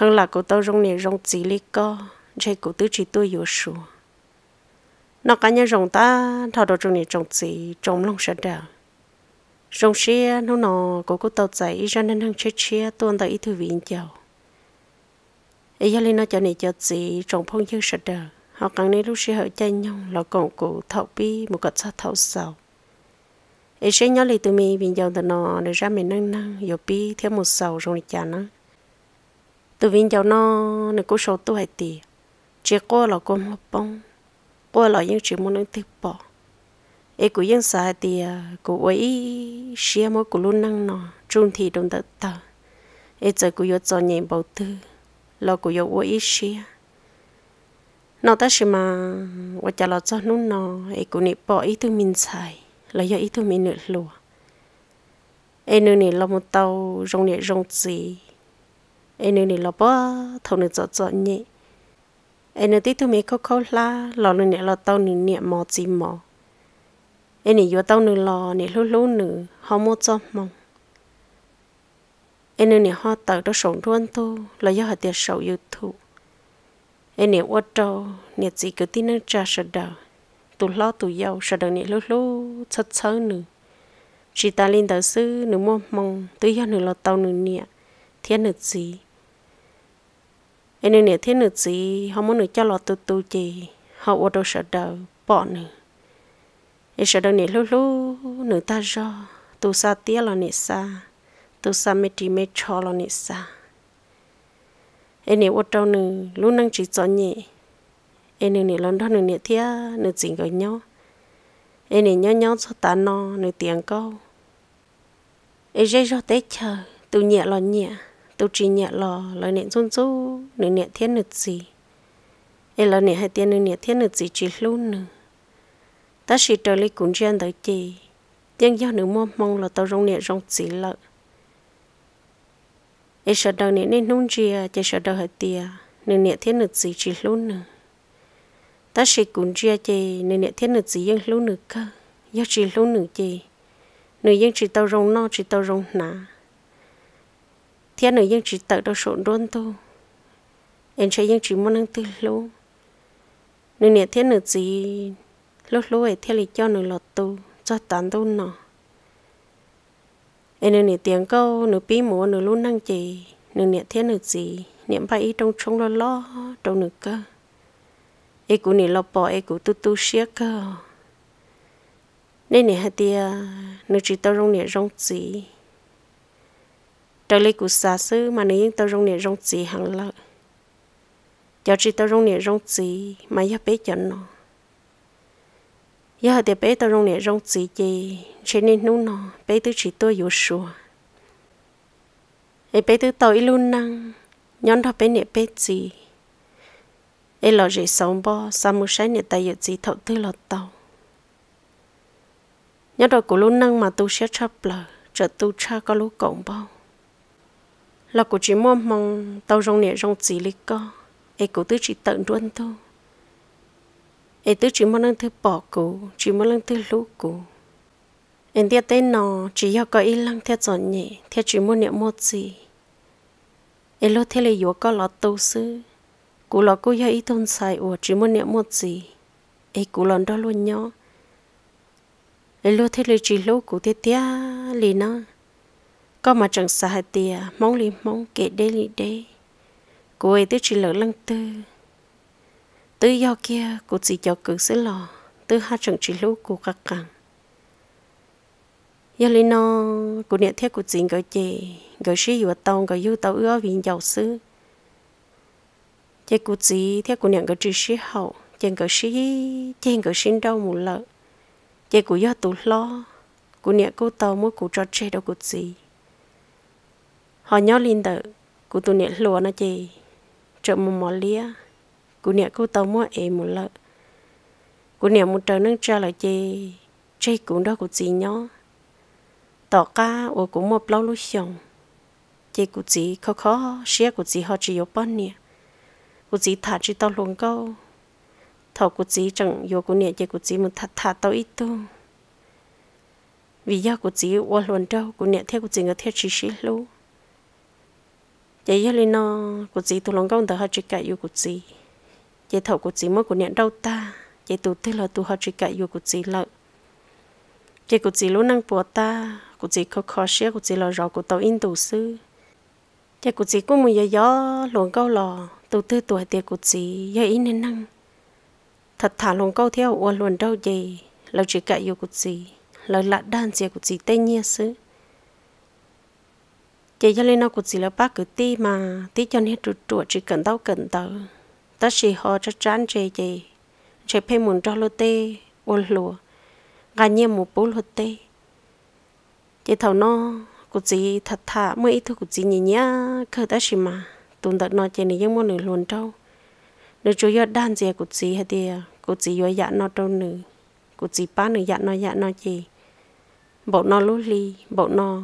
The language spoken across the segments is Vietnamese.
không là cô tao rong nè rong chỉ lý co chạy cô tứ chỉ tôi yếu sùa nó cá nhân rong ta thao đồ trong nè rong chỉ trong lòng sợ đờ. Rong xe nó nó cô cô tao chạy ra nên hăng chết xe tuôn tới ít thứ viện chào. Ấy giờ lên nó cho nè cho chỉ trong phong như sợ đờ. Họ càng nên lúc xe hở chạy nhau là còn cô thạo bi, một cái sao thạo sầu ấy sẽ nhớ lại tụi mình bình dầu tụi nó để ra mình năng năng yếu bi theo một sầu rồi chả năng từ viên cháu nó nó cô số tôi hay tì. Chỉ cô là con mà bông. Cô là những chuyện muốn thứ bỏ. Ấy cũng những sai thì à, cô ấy xia mỗi cô luôn năng nó trung thì đồng đất ta. Ấy giờ cô yếu cho nhẹ bầu tư là cô yếu ấy xia. Nó ta xem, mà và chả là cho nó nó ấy cũng nị bỏ ý thứ mình xài là do ý thứ mình nửa lùa. Ấy nữa nị là một tàu rong nhẹ rong gì em nơi này là bó thầu nữa cho cho nhẹ em nơi tí tụi mình có khó la lò nữa nè lò tao nữa nè mò gì mò em này vô tao nữa lò nè lú lú nữa họ mua cho mong em nơi này họ tao đó sống luôn tu là do họ tiền sầu yêu thụ em này ô tô nè chỉ cứ tin nó cha sợ đau tu lo tu giàu sợ đau nè lú lú chất chớ nữa chỉ ta lên đầu sư nữa mong mong tôi do nữa là tao nữa nè thiên nữa gì em nè thế nữa gì họ muốn nữa cho lo tu tu gì họ ở đâu sợ đầu bỏ nữa em sợ đầu nè lú lú nữa ta do tu sa tiếc là nè sa, tu sa mê trì mê cho là nè sa. Em nè ở đâu nữa lu năng chỉ cho nhẹ em nè nè lần đó nữa nè thế nữa gì gọi nhau em nè nhau nhau cho ta no nữa tiền câu em dây cho tết chờ tu nhẹ là nhẹ tôi chỉ nhẹ lò lời niệm run rú, nửa niệm thiên nửa gì ấy lời niệm hai tiền nửa niệm thiên nửa gì chỉ luôn nữa ta chỉ trở lại cũng riêng tới chị tiếng do nửa mong mong là tao rong niệm rong chỉ lợ. Ấy sợ đầu niệm nên nung chia chỉ sợ đầu hai tiền nửa niệm thiên nửa gì chỉ luôn nữa ta chỉ cũng chia chị nửa niệm thiên nửa gì nhưng luôn nữa cơ. Do chỉ luôn nữa chị nửa nhưng chỉ tao rong no, chỉ tao rong nà thiên nữ dân chỉ tự đâu sổ đôn tu em chơi dân chỉ muốn ăn tư lú. Nên nè thiên nữ gì lúc lúc ấy, thiên là cho nửa lọt tu cho tán tu nọ. Em nè tiếng câu nửa bí mùa nửa luôn năng chỉ. Nửa nè thiên nữ gì niệm bài trong trong lo lo, trong nửa cơ. Ấy cũng nè lọt bỏ ấy cũng tu tu xía cơ. Nên nè hạt tia nửa chỉ tao rong nè rong gì trở lại cụ xa xứ mà nếu tao rong nè rong gì hàng lợ cho chỉ tao rong nè rong gì mà ya bé cho nó ya để bé tao rong nè rong gì gì cho nên nó nó bé tôi chỉ tôi yếu sùa ấy bé tao tao luôn năng nhón đó bé nè bé gì ấy lo gì sống bo sao mua sáng nè tay gì thọ tư lo tàu nhớ đó của luôn năng mà tu sẽ chấp lờ trở tu cha có lúc cộng bao là cô chỉ mong mong tao rong nè rong chỉ lý co. Ai cô tứ chỉ tận luôn thôi. Ai tứ chỉ mong năng thứ bỏ cô chỉ mong năng thứ lú cô em tiếc tên nó chỉ có ý lăng theo chọn nhẹ theo chỉ muốn niệm một gì. Em lo theo lấy yếu có lọ tu sư cô lo cô ý tôn sai ủa, chỉ muốn niệm một gì. Ai cô lần đó luôn nhó. Em lo theo lấy chỉ lú cô tiếc tiếc lì nó có mà chẳng xa hai tia mong li mong kể đê li đê. Cô ấy tới chỉ lỡ lăng tư tư do kia, cô chỉ cho cử xứ lò. Tư hai chẳng chỉ lũ cô các càng giờ lên nó cô nhận theo cô chỉ gọi chị gọi sĩ vừa tông gọi yêu tàu ưa vì giàu sư chị cô chỉ theo cô nhận gọi chỉ sĩ hậu. Chị gọi sĩ chị gọi sinh đâu một lợ. Chị cô do tụ lo. Cô nhận cô tàu mỗi cô cho chơi đâu cô chỉ họ nhớ linh tử cụ tụ niệm lúa nó chỉ trợ một món lia cụ niệm cụ tàu mua ế một lợ. Cụ niệm một trời nâng cha là chỉ chị cũng đó cụ chị nhớ. Tỏ ca ở cũng một lâu lúc xong chỉ cụ chị khó khó xía cụ chị họ chỉ có bao nè, cụ chị thả chỉ tao luôn câu. Thọ cụ chị chẳng vô cụ niệm chỉ cụ chị một thả thả tao ít tu vì do cụ chị ở luôn đâu cụ niệm theo cụ chị ngờ theo chỉ xí luôn chị giờ lên ờ, nó của chị tụ lòng công tờ họ chỉ cãi yêu của chị chị thầu của chị mới của nhận đâu ta. Chị tụ thế là tụ họ chỉ cãi yêu của chị lợ chị của chị luôn năng bùa ta. Của chị khó khó xía của chị là rõ của tàu in tù sư. Chị của chị cũng muốn giờ gió lòng câu lò. Tụ tư tuổi tiệc của chị giờ in nên năng. Thật thà lòng câu theo uốn luôn đâu gì lâu chỉ cãi yêu của chị lời lạ đan gì của chị tên nhia sư chị cho lên nó cũng chỉ là bác cứ ti mà, tí cho nên trụ trụ chỉ cần tao cần tao ta chỉ họ cho chán chị chị chị phải muốn cho lô tê, ô lùa. Gà nhẹ một bố lô tê. Chị thầu nó cũng chỉ thật thà mới ít thôi cũng chỉ nhẹ nhẹ khởi ta chỉ mà. Tuần tận nó chị này giống một nửa luôn đâu nếu chú yếu đan gì cũng chỉ hay thì cũng chỉ yếu dặn dạ nó đâu nữa cũng chỉ ba nữa dặn dạ nó dặn nó chị. Bộ nó lú ly bộ nó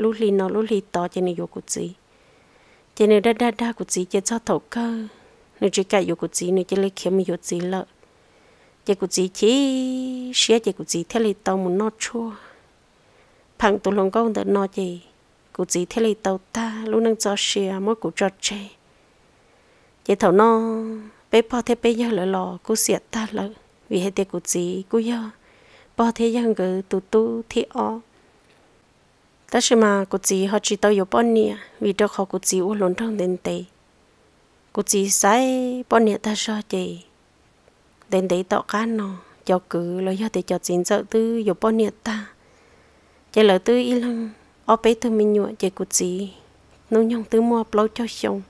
lú li nó lú li to cho nên yêu của gì cho nên đa đa đa của gì cho cho thầu cơ nếu chỉ cả yêu của gì nếu chỉ lấy kiếm yêu gì lợ chỉ của gì chỉ xé chỉ của gì thế lấy tàu muốn nó chua. Phẳng tụ lòng công được nó gì của gì thế lấy tàu ta luôn năng cho xé mỗi của cho chê chỉ thầu nó bé po thế bé giờ lỡ lò cú xé ta lỡ vì hết tiền của gì cú giờ po thế giờ người tụ tụ thì ó ta sẽ mà cô chị họ chỉ tao yêu bọn nè vì đó họ cô chị u lớn trong đến tệ cô chị sai bọn nè ta sao chị đến đấy tao cá nó cho cứ lo cho thì cho chính sợ tư yêu bọn nè ta. Chỉ là tư y lăng ở bé thôi mình nhựa chị cô chị nông nhong tư mua bao cho xong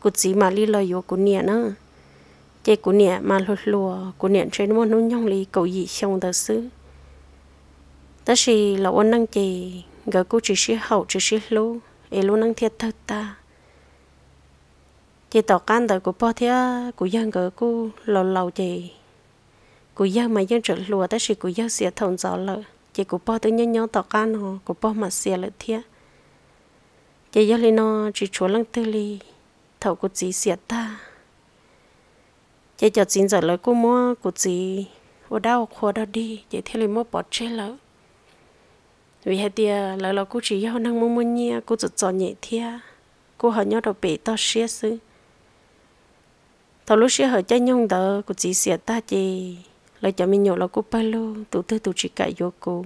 cô chị mà đi lời yêu cô nè nữa chị cô nè mà lùa lùa cô nè trên mua nông nhong lì cầu gì xong thật sự ta chỉ là ôn năng chị gỡ cô chỉ sĩ hậu, chỉ sĩ lú ấy luôn năng thiệt thật ta. Chị tỏ can đời của po thế của dân gỡ cô lâu lâu chị của dân mà dân trở lùa, ta sĩ của dân sẽ thòng gió lợ chị của po tự nhiên nhau tỏ can họ của po mà sẽ lợ thiệt chị dân lên nó chỉ chúa lăng tư li thầu của chị sẽ ta. Chị cho chính giờ lời cô mua, của chị ở đâu khoa đâu đi. Chị theo lên mua bỏ chơi lợ vì hai tia lỡ lỡ cô chỉ yêu năng mua mua nhia, cô chỉ cho nhẹ thia. Cô họ nhớ đầu bể to xia sư thầu lúc xia họ chơi nhung đỡ, cô chỉ xia ta chỉ lời cho mình nhổ là cô ba lô tụ tư tụ chỉ cãi vô cô.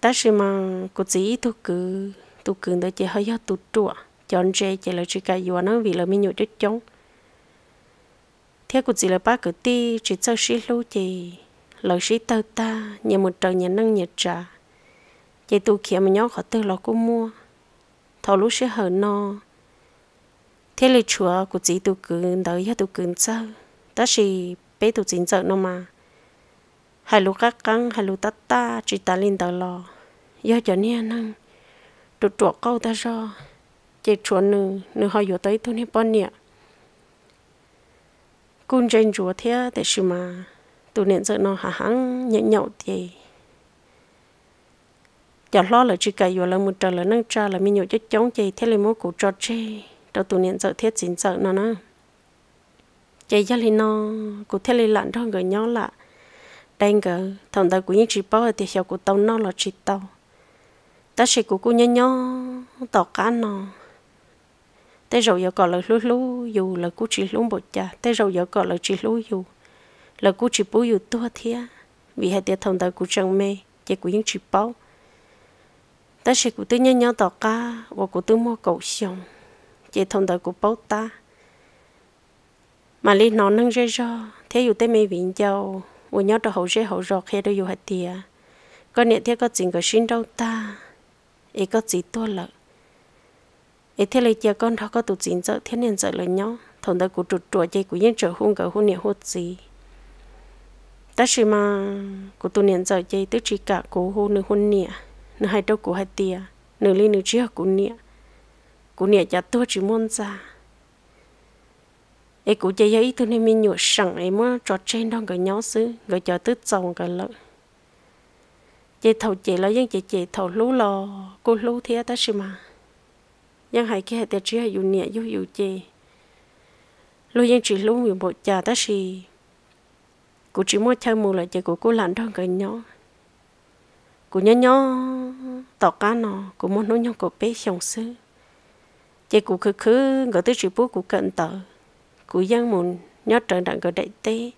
Ta chỉ mà, cô chỉ tụ cứ. Tụ cứ đỡ chỉ hơi yêu tụ trụa. Chọn chơi chỉ là chỉ cãi vô nó vì là mình nhổ chết chống theo cô chỉ là ba cứ ti, chỉ cho xí lô chỉ lời xí tao ta nhà một trời nhà năng nhà trà chị tu kia mà nhóc họ tư lo cô mua. Thầu lúc sẽ hở no. Thế là chùa của chị tu cứ đợi ya tu cứ sao ta chỉ bé tu chính trợ nó mà. Hai lúc các căng, hai lúc tát ta, chỉ ta lên tờ lo do cho nên năng tụt chuột câu ta cho chị chùa nữ nữ họ vô tới tôi nên bao nhiêu cung trên chùa thế để xem mà. Tu niệm sợ nó hả hăng, nhẹ nhậu thì giờ lo là chỉ cái vừa là một trời là nâng cha là mình nhớ cho chống chị thế là mỗi cụ cho chị đầu tụ niệm sợ thiết chính sợ nó nó. Chị giờ thì nó cụ thế là lặn đó người nhỏ lạ. Đang gờ thằng ta cũng như chỉ bảo thì hiểu cụ tàu nó là chỉ tàu ta chỉ cụ cụ nhỏ nhỏ tàu cá nó. Thế rồi giờ còn là lú lú, dù là cụ chỉ lú bột cha thế rồi giờ còn là chỉ lú dù, là cụ chỉ bố dù tua thia. Vì hai tiệt thằng ta cụ chẳng mê chị cũng như chỉ bảo ta sẽ cụ tư nhân nhau tỏ ca và cụ tư mua cầu xong chỉ thông đời cụ bố ta. Mà li nó nâng rơi rơ, thế dù tên mê viện châu và nhau đó hậu rơi hậu rọ khi đó dù hạt tìa. Có nè thế có chuyện có xin đâu ta ý có gì tua lợ ý thế lấy chia con thọ có tụ chuyện sợ thế nên sợ lời nhau thông đời cụ trụt trụa dây cụ nhân trở hôn cả hôn nè hốt gì. Ta chỉ mà cụ tụ niệm sợ dây tức chỉ cả cụ hôn nè hôn nè nửa hai đâu của hai tia nửa ly nửa chia của nia của nia chả tôi chỉ muốn ra. Ấy cũng chơi ấy tôi nên mình nhủ sẵn ấy mà trò trên đó người nhau xứ người chờ tứ chồng người lợi chị thầu chị là những chị chị thầu lú lò cô lú thế ta xí mà. Dân hai cái chơi hai dùng nhẹ dùng dùng chị lú những chỉ lú nhiều bộ trà ta xí cô chỉ muốn chơi mù là chị của cô làm đó người nhau cú nhớ nhớ tỏ cá nó cú muốn nói nhau cô bé xong sư chị cú khứ khứ gọi tới chỉ bố cú cận tờ cú dân muốn nhớ trận đặng gọi đại tê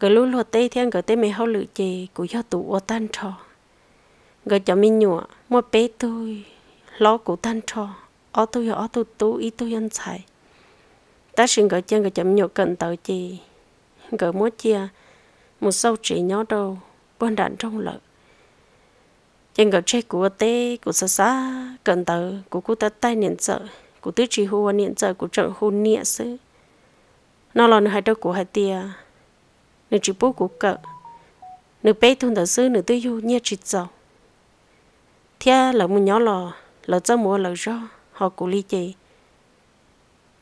gọi lú lúa tê anh gọi tê mày hao lự chè cú do tụ ô tan trò. Gọi cho mình nhụa, mua bé tôi lo cú tan trò. Ở tôi ở tôi tú ý tôi ăn xài. Ta xin gọi chân gọi chậm nhụa cận tờ chị gọi mua chia một sâu chỉ nhỏ đâu bên đạn trong lợi chân gặp che của tê của sa sa cận tờ, của cô ta tay niệm sợ, của tứ chỉ hùa niệm sợ, của trận hôn niệm sư nó là hai đâu của hai tia nữ chỉ bố của cỡ nữ bé thôn tờ sư nữ tư du nhẹ chỉ giàu thia là một nhỏ lò là cho mùa là do họ của ly chị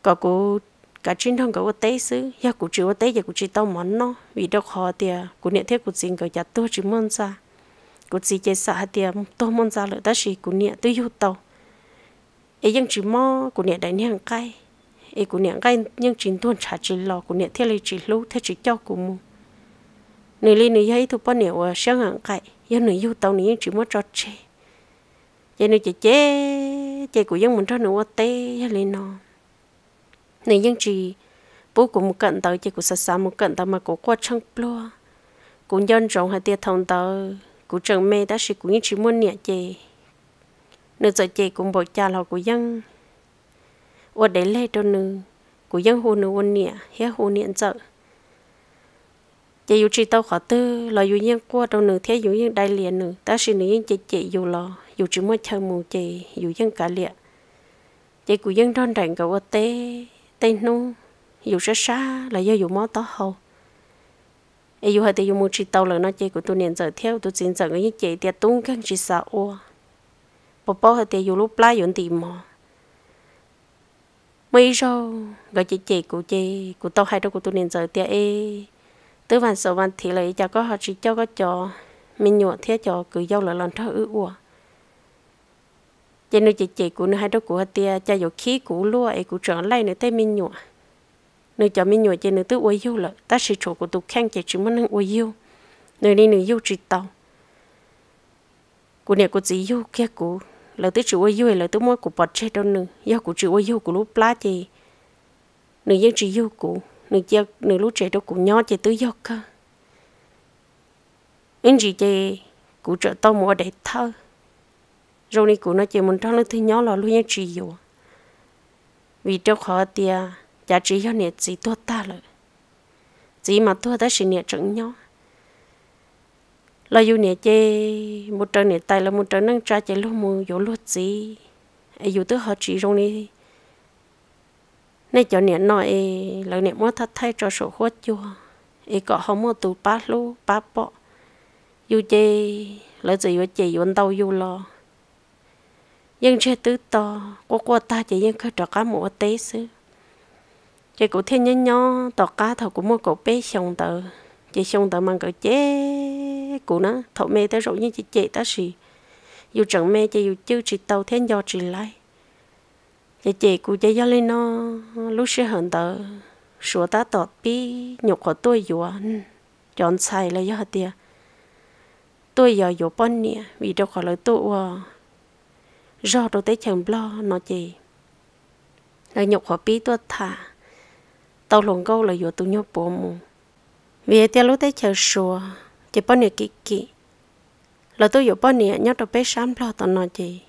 có cụ cả trên thằng của tế sư ya của chịu tế ya của chỉ tao món nó, vì đâu họ tia, của niệm thế của chính gọi chặt tôi chỉ môn ra của chỉ chế xã tiền tôi muốn ra lợi ta chỉ của niệm tôi yêu tao ấy nhưng chỉ mò của niệm đại niệm cay. Ấy của niệm cay nhưng chỉ tuần trả chỉ lò của niệm theo lời chỉ lú theo chỉ cho của mu nửa ly nửa ấy tôi bao niệm ở sáng hàng cay. Nhưng nửa yêu tao nửa chỉ muốn cho chơi vậy nửa chỉ chế chế của dân mình cho nửa tê giờ lên nó nửa nhưng chỉ bố của một cận tàu chế của sa sa một cận tàu mà của qua trăng plua cũng dân rộng hai tia thông tàu cụ trần mê đã sĩ cũng chỉ muốn nhẹ chế nữ giờ chế cũng bỏ cha lò của dân. Ở đấy lê cho nữ, của dân hồ nữ ôn nhẹ hết hồ niệm sợ. Chế dù chỉ tao khó tư là dù nhân qua đâu nữ thế dù nhân đại liền nữ, ta sĩ nữ nhân chế chế dù lò dù chỉ muốn chơi mù chế dù dân cả liệt chế của dân đón đảnh cầu tê tên nu dù xa xa là do dù mó tó hầu hậu yêu hai thì yêu mua chỉ tàu là nó chơi của tôi nên giờ theo tôi xin giờ cái chơi tiệt tung căng chỉ sao ô bỏ bỏ hai thì yêu lúc lá yêu tìm mò. Mấy sau gọi chị chị của chị của tao hai đứa của tôi nên giờ tiệt ấy tứ văn số văn thì lại cho có họ chỉ cho có cho mình nhọ thế cho cứ dâu là lần thơ ư ủa cho nên chị chị của nó hai đứa của tia cho dù khí của lúa ấy của trở lại nữa tên mình nhọ nơi cho mình nhồi chơi nếu tôi uy yêu là ta sẽ chỗ của tụ khang chơi chỉ muốn uy yêu nơi đi nơi yêu chỉ tàu. Của nhà của chị yêu kia của là tôi chỉ uy yêu là tôi mua của bọt chơi đâu nữa do của chị uy yêu của lúc lá chơi, nơi yêu chỉ yêu của nơi chơi nơi lúc chơi đâu cũng nhỏ chơi tôi yêu cơ. Anh chị chơi của trợ tao mua để thơ. Rồi này của nó chơi muốn thằng nó thứ nhỏ là luôn như chị yêu vì trong họ tia giá trị cho nè chỉ tốt ta rồi chỉ mà tôi ta xin nè trận nhỏ là dù nè chị một trận nè tay là một trận nâng tra chị lúc mù yếu lúc gì ai dù tới họ chỉ rồi này nên cho nè nói là nè mua thật thay cho sổ hốt chua ai có họ mua tụ ba lú ba bọ dù chê là gì vậy chị yêu đâu dù lo nhưng chơi tứ to qua qua ta chỉ nhưng khơi trọ cá mua tế xứ cái cụ thiên nhân nhỏ tọ cá thầu cũng mua cổ bé xong tờ. Chị xong tờ mang cỡ chế cụ nó. Thầu mê tới rồi như chị chị ta gì dù chẳng mê chị, dù chưa chị tàu thiên do chị lại chị chị cụ chị do lên nó, lúc sẽ hận tờ. Sửa ta tọt bi nhục của tôi dùa ừ, chọn xài là do tiền tôi giờ dùa bón nè vì đâu khỏi lời tôi do tôi tới chẳng lo nó chị. Là nhục của bi tôi thả tàu lồng câu là dùa tôi nhau bộ mù vì tiền lúc tới chờ sùa chỉ bao nè kỹ kỹ là tôi dùa bao nè nhớ đâu bé sáng lo tao nói gì,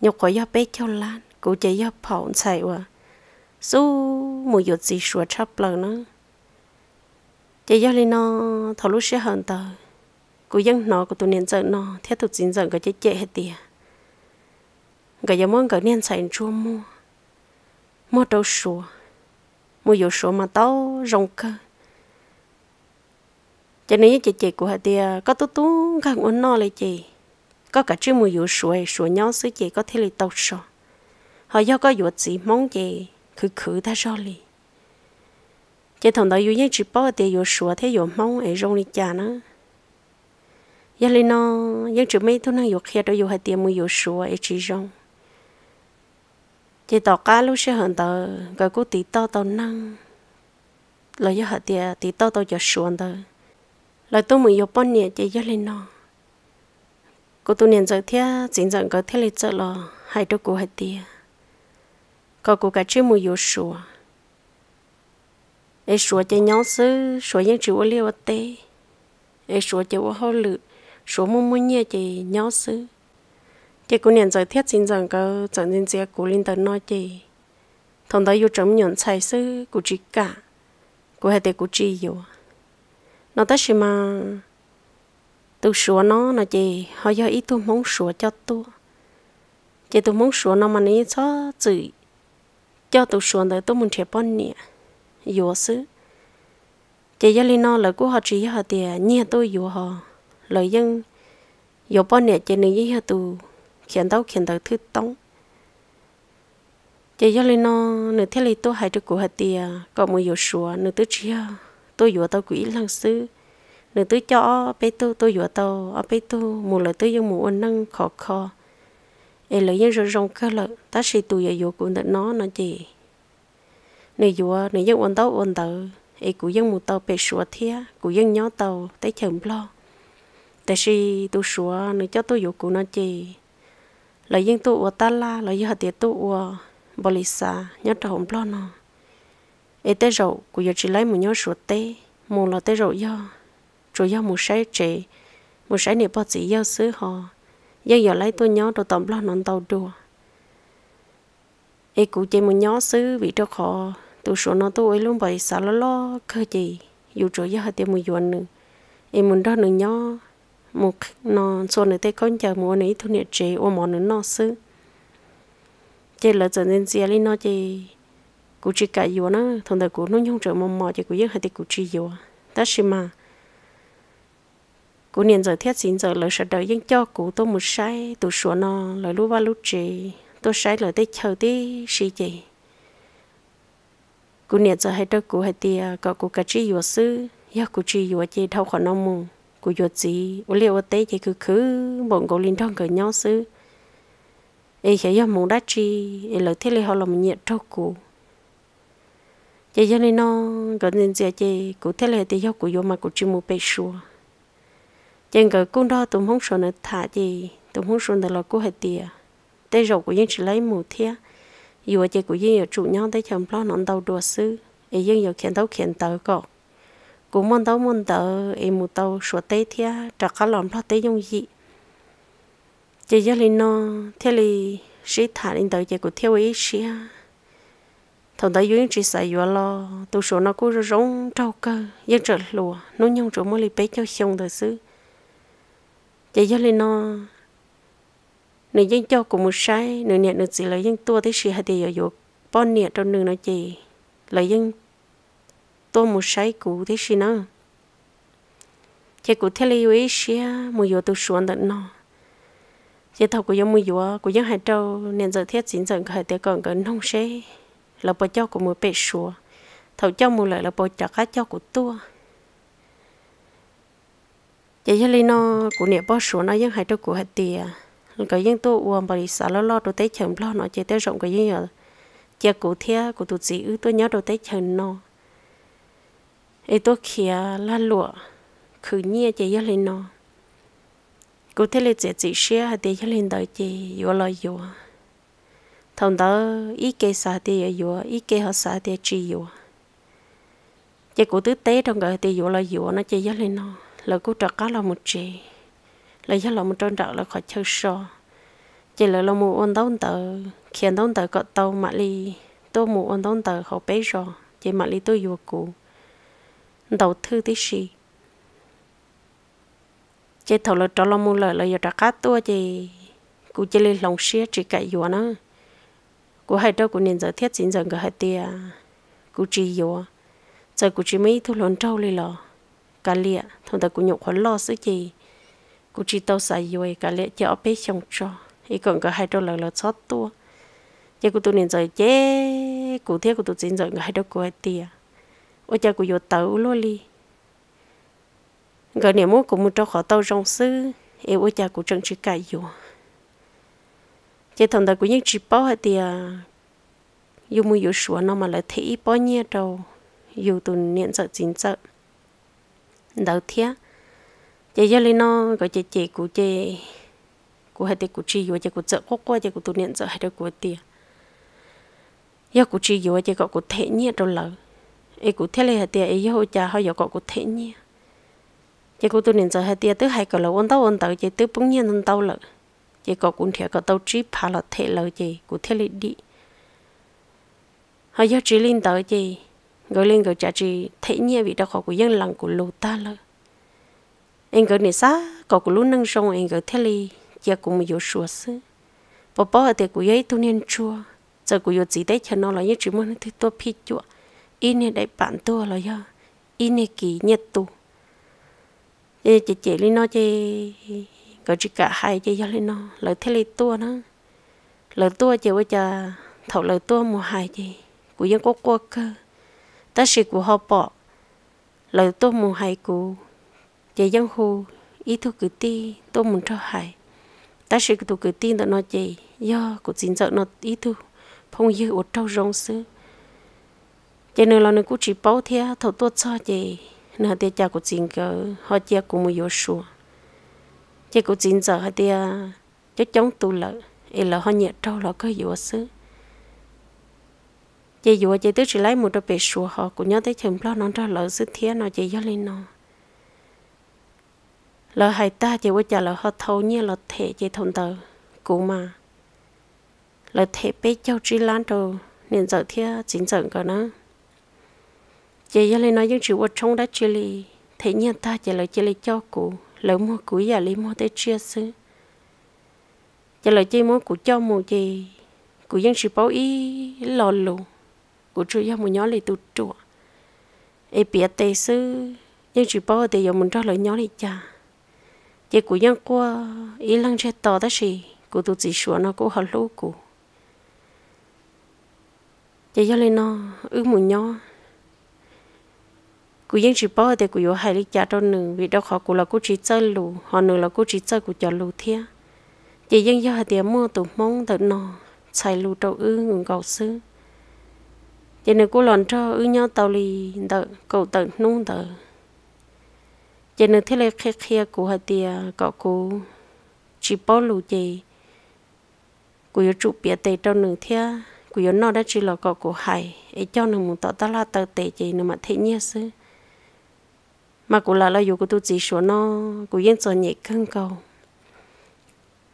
nhục khỏi do bé cho lan cụ chỉ do phỏng xài wa. Su mù yuột gì sùa chắp lờ nó chỉ do li nó thầu lúc sẽ hơn tờ cụ dân nó của tụi niên giờ nó theo tụi chính giờ cái chết chết hết tiệt cái giờ muốn cái niên xài chua mua mua đâu sùa mua yuột số mà tao rong cơ. Cho nên chị chị của hạt tiệt à, có tú tú gần muốn no lại chị. Có cả chữ mua yuột sủa sủa nhau xứ chị có thể là tàu sủa họ do có yuột gì mong chị cứ cứ ta cho lì. Chị thằng đó những chỉ bao tiền yuột sủa thế yuột mong ấy rong đi cha nữa giờ lên nó những chữ mấy tôi năng yuột kia đó yuột hai tiền mua yuột sủa ấy chỉ rong chỉ tỏ cá lúc sẽ hận tờ, gọi cố tí to tao năng. Lời giờ hạt tiệt tí to tao giờ xuống tờ. Lời tôi mới yuột bao nhiêu chỉ giờ lên nó cô tôi nhận giờ thế chính giờ có thế lịch giờ lo hai đứa cô hai tiền có cô cả chưa mùi yếu xuống ai xuống chơi nhau sư xuống những chữ liêu tê. Ai xuống chơi hoa lự xuống mua mua nhẹ chơi nhau sư chị cũng nhận giờ thiết xin rằng có chẳng nên gì cô linh tấn nói chị. Thằng đó yêu chấm nhận sai sư của chị cả, của hay để của chị yêu nó ta xem mà tôi sửa nó là chị. Họ do ý tôi muốn sửa cho tôi chị tôi muốn sửa nó mà ní cho chị cho tôi sửa để tôi muốn trẻ bọn nè yêu sư. Chị gia linh nó là của họ chỉ họ tiền nhẹ tôi yêu họ. Lời dân yêu bọn nè chị này với họ tôi khiến đâu khiến đâu thứ tông. Chị gia linh nó, nửa thế này tôi hay được cô hạt tiền à, có một yếu sửa nửa tôi chia, tôi yếu tao quỷ lăng sư nửa tôi cho bé tôi tôi yếu tao ở bé tôi một lời tôi dùng một ân năng khó khó ấy lời dân rồi rong cơ lợi ta sĩ tôi yếu của nó nó gì nửa yếu nửa dân ôn tao ôn tao ấy cụ dân một tàu bé sủa thia cụ dân nhỏ tàu tới chậm lo. Tại sao tôi sủa, nửa cho tôi yếu của nó chi là dân tu ở ta la là dân hạt tiệt tu ở bò lì xa nhớ trâu lo nó. Ê tới rồi cụ giờ chỉ lấy một nhó sủa tê một là tới rồi do rồi do một sai trẻ một sai nè bao chỉ do xứ họ. Dân giờ lấy tôi nhó đồ tóm lo nón tàu đùa. Ê, cụ chơi một nhó xứ vì cho khó tôi số nó tôi luôn bởi sao lo lo khơi gì dù chỗ giờ hạt tiền một yuan nữa em muốn đó nữa nhó một nó số nữa tới con chờ mua này thu nhập chế ô món nữa nó xứ chế là giờ nên gì lên nó chế cụ chỉ cả yếu nữa thằng đời cụ nó nhung trở mồm mò chế cụ giờ hay thì cụ chỉ yếu đó xem mà. Cụ niên giờ thiết xin giờ lời sợ đời dân cho cụ tôi một sai tụ số nó lời lúc ba lúc chế tôi sai lời tới chờ tí gì gì cụ niên giờ hay đó cụ hay tia, có cụ cả chỉ yếu sư giờ cụ chỉ yếu chỉ thâu khỏi nó mùng của yếu gì ô liệu tế chỉ cứ cứ bọn cô linh thong cởi nhau sư ấy khi ya muốn đã chi ấy lời thế lời họ làm nhiệt cho cú chỉ giờ nên nó gần nên giờ chỉ cú thế lời thì ya cú yếu mà cú chỉ mù bê xua. Chẳng cái cũng đó tụm không sợ nữa thả gì tụm không sợ nữa là cô hết tiệt tế rồi của vẫn chỉ lấy một mù dù ở chị của ở chủ nhau tới chồng lo nón đầu đùa sư ấy yên ở khiển tàu khiển tàu cọ cũng muốn tàu muốn tàu em một tàu sửa tay thia, trả cả lòng lo tay dùng gì chỉ giờ linh nó thế li sĩ thả lên tàu chỉ có theo ý sĩ thằng ta dùng chỉ xài vừa lo tu số nó cũng rong trâu cơ yên trở lùa, nó nhung chỗ mới li bé cho xong thời xứ. Chỉ giờ linh nó nếu dân cho cũng một sai nếu nhận được gì là dân tua tới sĩ hay thì giờ chỗ bọn nhẹ trong đường nó chỉ là dân tôi một sai cũ thế gì nữa chỉ cụ theo lấy ấy xia mua vô tôi xuống tận nó chỉ thầu của giống mua vô của dân hai trâu, nên giờ thiết chính dẫn khởi tế còn gần không xế. Là bỏ cho của mua bể sủa thầu cho mua lại là bỏ trả cá cho của tua. Chỉ cho lấy nó của nẹp bỏ sủa nó dân hai trâu của hai tiền cái giống tôi uống bởi xả lo lo tôi thấy chồng lo nó chỉ tới rộng cái giống giờ chỉ cụ thể của tụi chị ư tôi nhớ đồ tế chồng nó ấy tôi kia là lụa, khử nhia chỉ nhớ lên nó. Cụ thể là chỉ chỉ xe hay để nhớ lên đời chỉ yếu là yếu thằng đó ý kế sa thì yếu ý kế họ sa thì chỉ yếu chỉ cụ thứ tế trong cái thì yếu là yếu nó chỉ nhớ lên nó. Là cụ trật cá là một chỉ là cho là một trơn đạo là khỏi chơi so chỉ là là một ôn đón tờ khiến đón tờ có tàu mà li tôi một ôn đón tờ họ bé rồi chỉ mà li tôi vô cụ đầu thư tí gì chế thầu là cho lo mua lời là giờ trả cá tua chị cụ chế lên lòng xía chỉ cậy vô nó. Cụ hai đâu cụ nên giờ thiết chính giờ người hai tia cụ chỉ vô giờ cụ chỉ mấy thu lon trâu lên lò Cá lịa, thằng ta cụ nhục khó lo sự gì cú chỉ tao xài giùa cá lịa lẽ cho bé trong cho ý còn người hai đôi lời là sót tua. Chế cú tu nên giờ chế cú thiết cú chính xin người hai đôi hai tia ôi, cha của vô tàu luôn li gần nhà mua của một trâu khó tàu rong sư em ôi, cha của trần chỉ cài vô chứ thằng ta của những chỉ bao hay tia dù mua yêu sủa nó mà lại thấy bao nhiêu đâu dù tụi niệm sợ chính sợ. Đầu thiết chị giờ lên nó gọi chị chị của chị của hai tiệc của chị và chị của chợ quốc qua chị của tụi niệm sợ hai đứa của tiền giờ của chị dụ chỉ gọi của thể nhiệt đâu lỡ ấy cụ thế này hạt tiền ấy hỗ trợ họ giờ có cụ thế nhỉ chỉ cụ tôi nên giờ hạt tiền tới hai cái là ôn tàu ôn tàu, chỉ tới bung nhiên ôn tàu lỡ chỉ có cũng thiệt có tàu chỉ phá là thế lỡ chỉ cụ thế này đi. Họ giờ chỉ lên tàu chỉ gọi lên gọi trả chỉ thế nhỉ vì đó họ cũng dân lặng cụ lù ta lỡ anh gọi này sao có cụ lúc nâng sông anh gọi thế này chỉ cũng một yếu sửa sư bỏ bỏ ở đây cụ ấy tôi nên chua giờ cụ yếu gì đấy cho nó là những chuyện mà nó thích tôi phi chua ini này đại bản tua là do ini này kỳ nhiệt tu. Chị chị chị lên nó chị có chỉ cả hai chị cho lên nó lời thế lên tua nó lời tua chị với cha thầu lời tua mùa hai chị. Của dân có quốc cơ. Ta sĩ của họ bỏ. Lời tua mùa hai của chị dân khu. Ý thức cứ ti tôi muốn cho hai. Ta sĩ của tôi cứ ti đó nó chị. Do của chính sợ nó ý thức phong dư ở trâu rong xứ cho nên là nó cũng chỉ bảo thế thầu tốt cho chị. Nó thì cha của chính cái họ cha cũng một yếu số chỉ của chính giờ họ thì cho chống tu lợi ấy là họ nhẹ trâu là có yếu sư chị yếu chị tức chỉ lấy một đôi bể số họ, cũng nhớ tới chừng lo nó cho lợi sư thế, nó chị cho lên nó. Lỡ hai ta, chị với cha là họ thâu như là thể chị thông tờ cũ mà. Là thể bé cháu chỉ lan đồ nên giờ thế chính giờ cả nó chị giờ lên nói những chuyện vô trong đó, chị li thế nhiên ta chỉ là chị li cho cụ lỡ mua cụ giờ lấy mua tới chia sẻ chỉ là chị mua cụ cho mua gì cụ những sự bảo ý lò lù cụ chưa cho một nhỏ lì tụt chùa ê, bịa tê sư những sự bảo thì giờ mình cho lời nhỏ lì cha. Chị cụ những qua ý lăng chết to đó gì cụ tụt chỉ sửa nó cũng hợp lú cụ chị giờ lên nó ước một nhỏ cú yên chỉ bảo để cú yếu hai lý cha trong nữ vì đó họ cú là cú chỉ chơi lù họ nữ là cú chỉ chơi cú chơi lù thia. Chỉ yên do hai tiền mua tụ mong thật nọ xài lù trâu ư ngừng cầu sư chỉ nữ cú lòn cho ư nhau tàu lì đợi cầu tận nung đợi chỉ nữ thế là khé khé cú hai tiền cọ cú chỉ bảo lù gì cú yếu trụ bia tệ trong nữ thia cú yếu nọ đã chỉ là cọ cú hai, ấy cho nữ một tao ta là tao tệ chỉ nữ mà thế nhé sư mà cụ là lo dù cụ tu chỉ số nó cụ yên cho nhẹ cân cầu.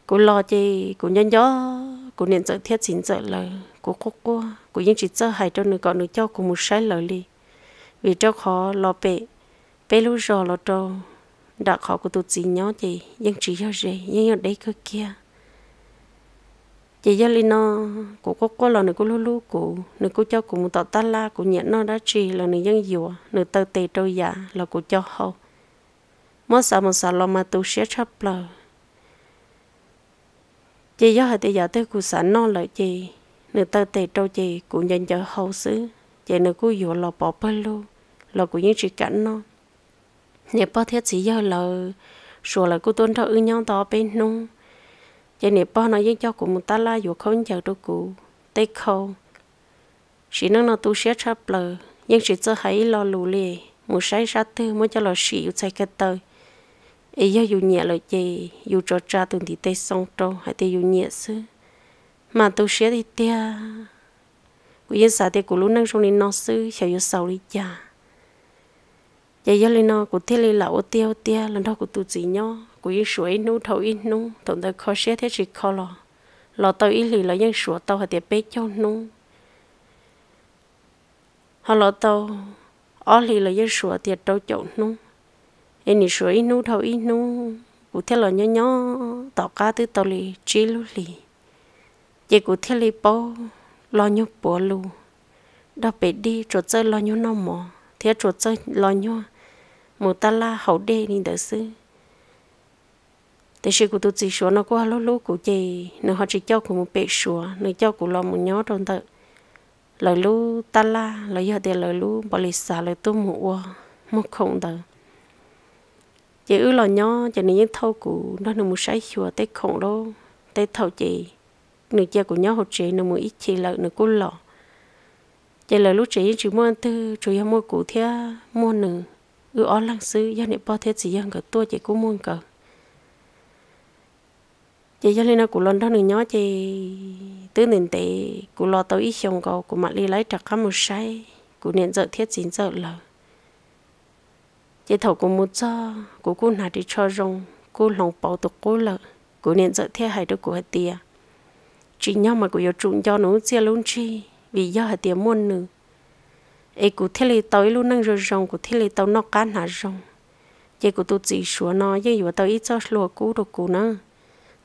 Cụ lo chi cụ nhân gió cụ niệm trợ thiết xin trợ lời cụ khóc qua cụ yên chỉ trợ hai cho người con người cho cụ một sai lời đi vì cho khó lo bệ bệ lúc rồi lo cho đã khó cụ tu chỉ nhó chi yên chỉ cho gì yên ở đây cơ kia chị giờ li nó cô có có là nữ cô lu lu cô nữ cô cho cô một tờ ta la cô nhận nó đã chi là nữ dân dùa nữ tơ tê trâu giả là cô cho hậu mất sợ một sợ lo mà tu sẽ chấp lờ. Chị giờ thì giờ tới cô sẵn nó lợi chị nữ tơ tê trâu chị cô nhận cho hậu xứ. Chị nữ cô dùa là bỏ bơ lu là cô những chuyện cảnh nó. Nếu bao thiết chỉ giờ là sủa là cô tuân theo ư nhau to bên nung giờ này bao nó với cho cụ một ta la dù không chờ đâu cụ tê khâu chỉ năng nó tu sửa cha bờ, nhưng chỉ cho hay lo lù lì. Một sai sát tư mới cho lo xỉu chạy cái tờ. Ấy giờ dù nhẹ lời gì dù cho cha tuần thì tay xong trâu hay tay dù nhẹ sư mà tu sửa thì tia. Của yên xã tê cụ lúc năng trong đi nó sư chờ yêu sầu đi cha. Giờ giờ lên nó cụ thế lên lão tiêu tia lần đó cụ tu chỉ nhau cú yên suy nu thầu yên nu tổng tới khó xe thế chỉ khó lo. Lo tao ít lì là dân sủa tao hay để bé cho nu họ lo tao, ó lì là dân sủa tiệp tao chọn nu em đi suy nu thầu yên nu cú thế là nhỏ nhỏ tao cá tư tao lì chỉ lu lì. Vậy cú thế lì bao lo nhớ bỏ lu đó bé đi trộn chơi lo nhớ nó mò. Thế trộn chơi lo nhớ một ta la hậu đê đi đỡ sư thế sự của tôi chỉ số nó qua lố lố của chị. Nó họ chỉ cho của một bệ số nó cho của lo một nhó trong tự lời lú ta la, lời giờ thì lời lú, bỏ lì xả lời tôi mua một không tự chị ư lo nhó chị nên thâu cũ nó nó một sấy chùa tết khổng đâu tết thâu chị. Nửa cha của nhó học chị nó một ít chị lợi, nửa cô lọ. Chị lời lú chị chỉ mua thư chủ yếu mua cụ thia mua nữ ư ó lăng sư gia này bao thế chỉ dân cả tua, chị cũng mua cả chị cho nên nó cũng lần đó nữa nhớ chị. Tư nền tệ cụ lo tao ít xong cầu cụ mặt đi lấy trạc khám một say cụ nhận giờ thiết chín giờ lờ chị thầu cụ một cho cụ cụ nạt đi cho rong cụ lòng bảo tục cụ lờ cụ nhận giờ thiết hay được cụ hạt tiền chỉ nhau mà cụ yêu trụng cho nó chia luôn chi, vì do hạt tiền muôn nữa ấy cụ thiết lý tao luôn năng rồi rong cụ thiết lý tàu nó cá nà rong chị cụ tụt chỉ xuống nó chứ vừa tao ít cho lùa cụ được cụ nữa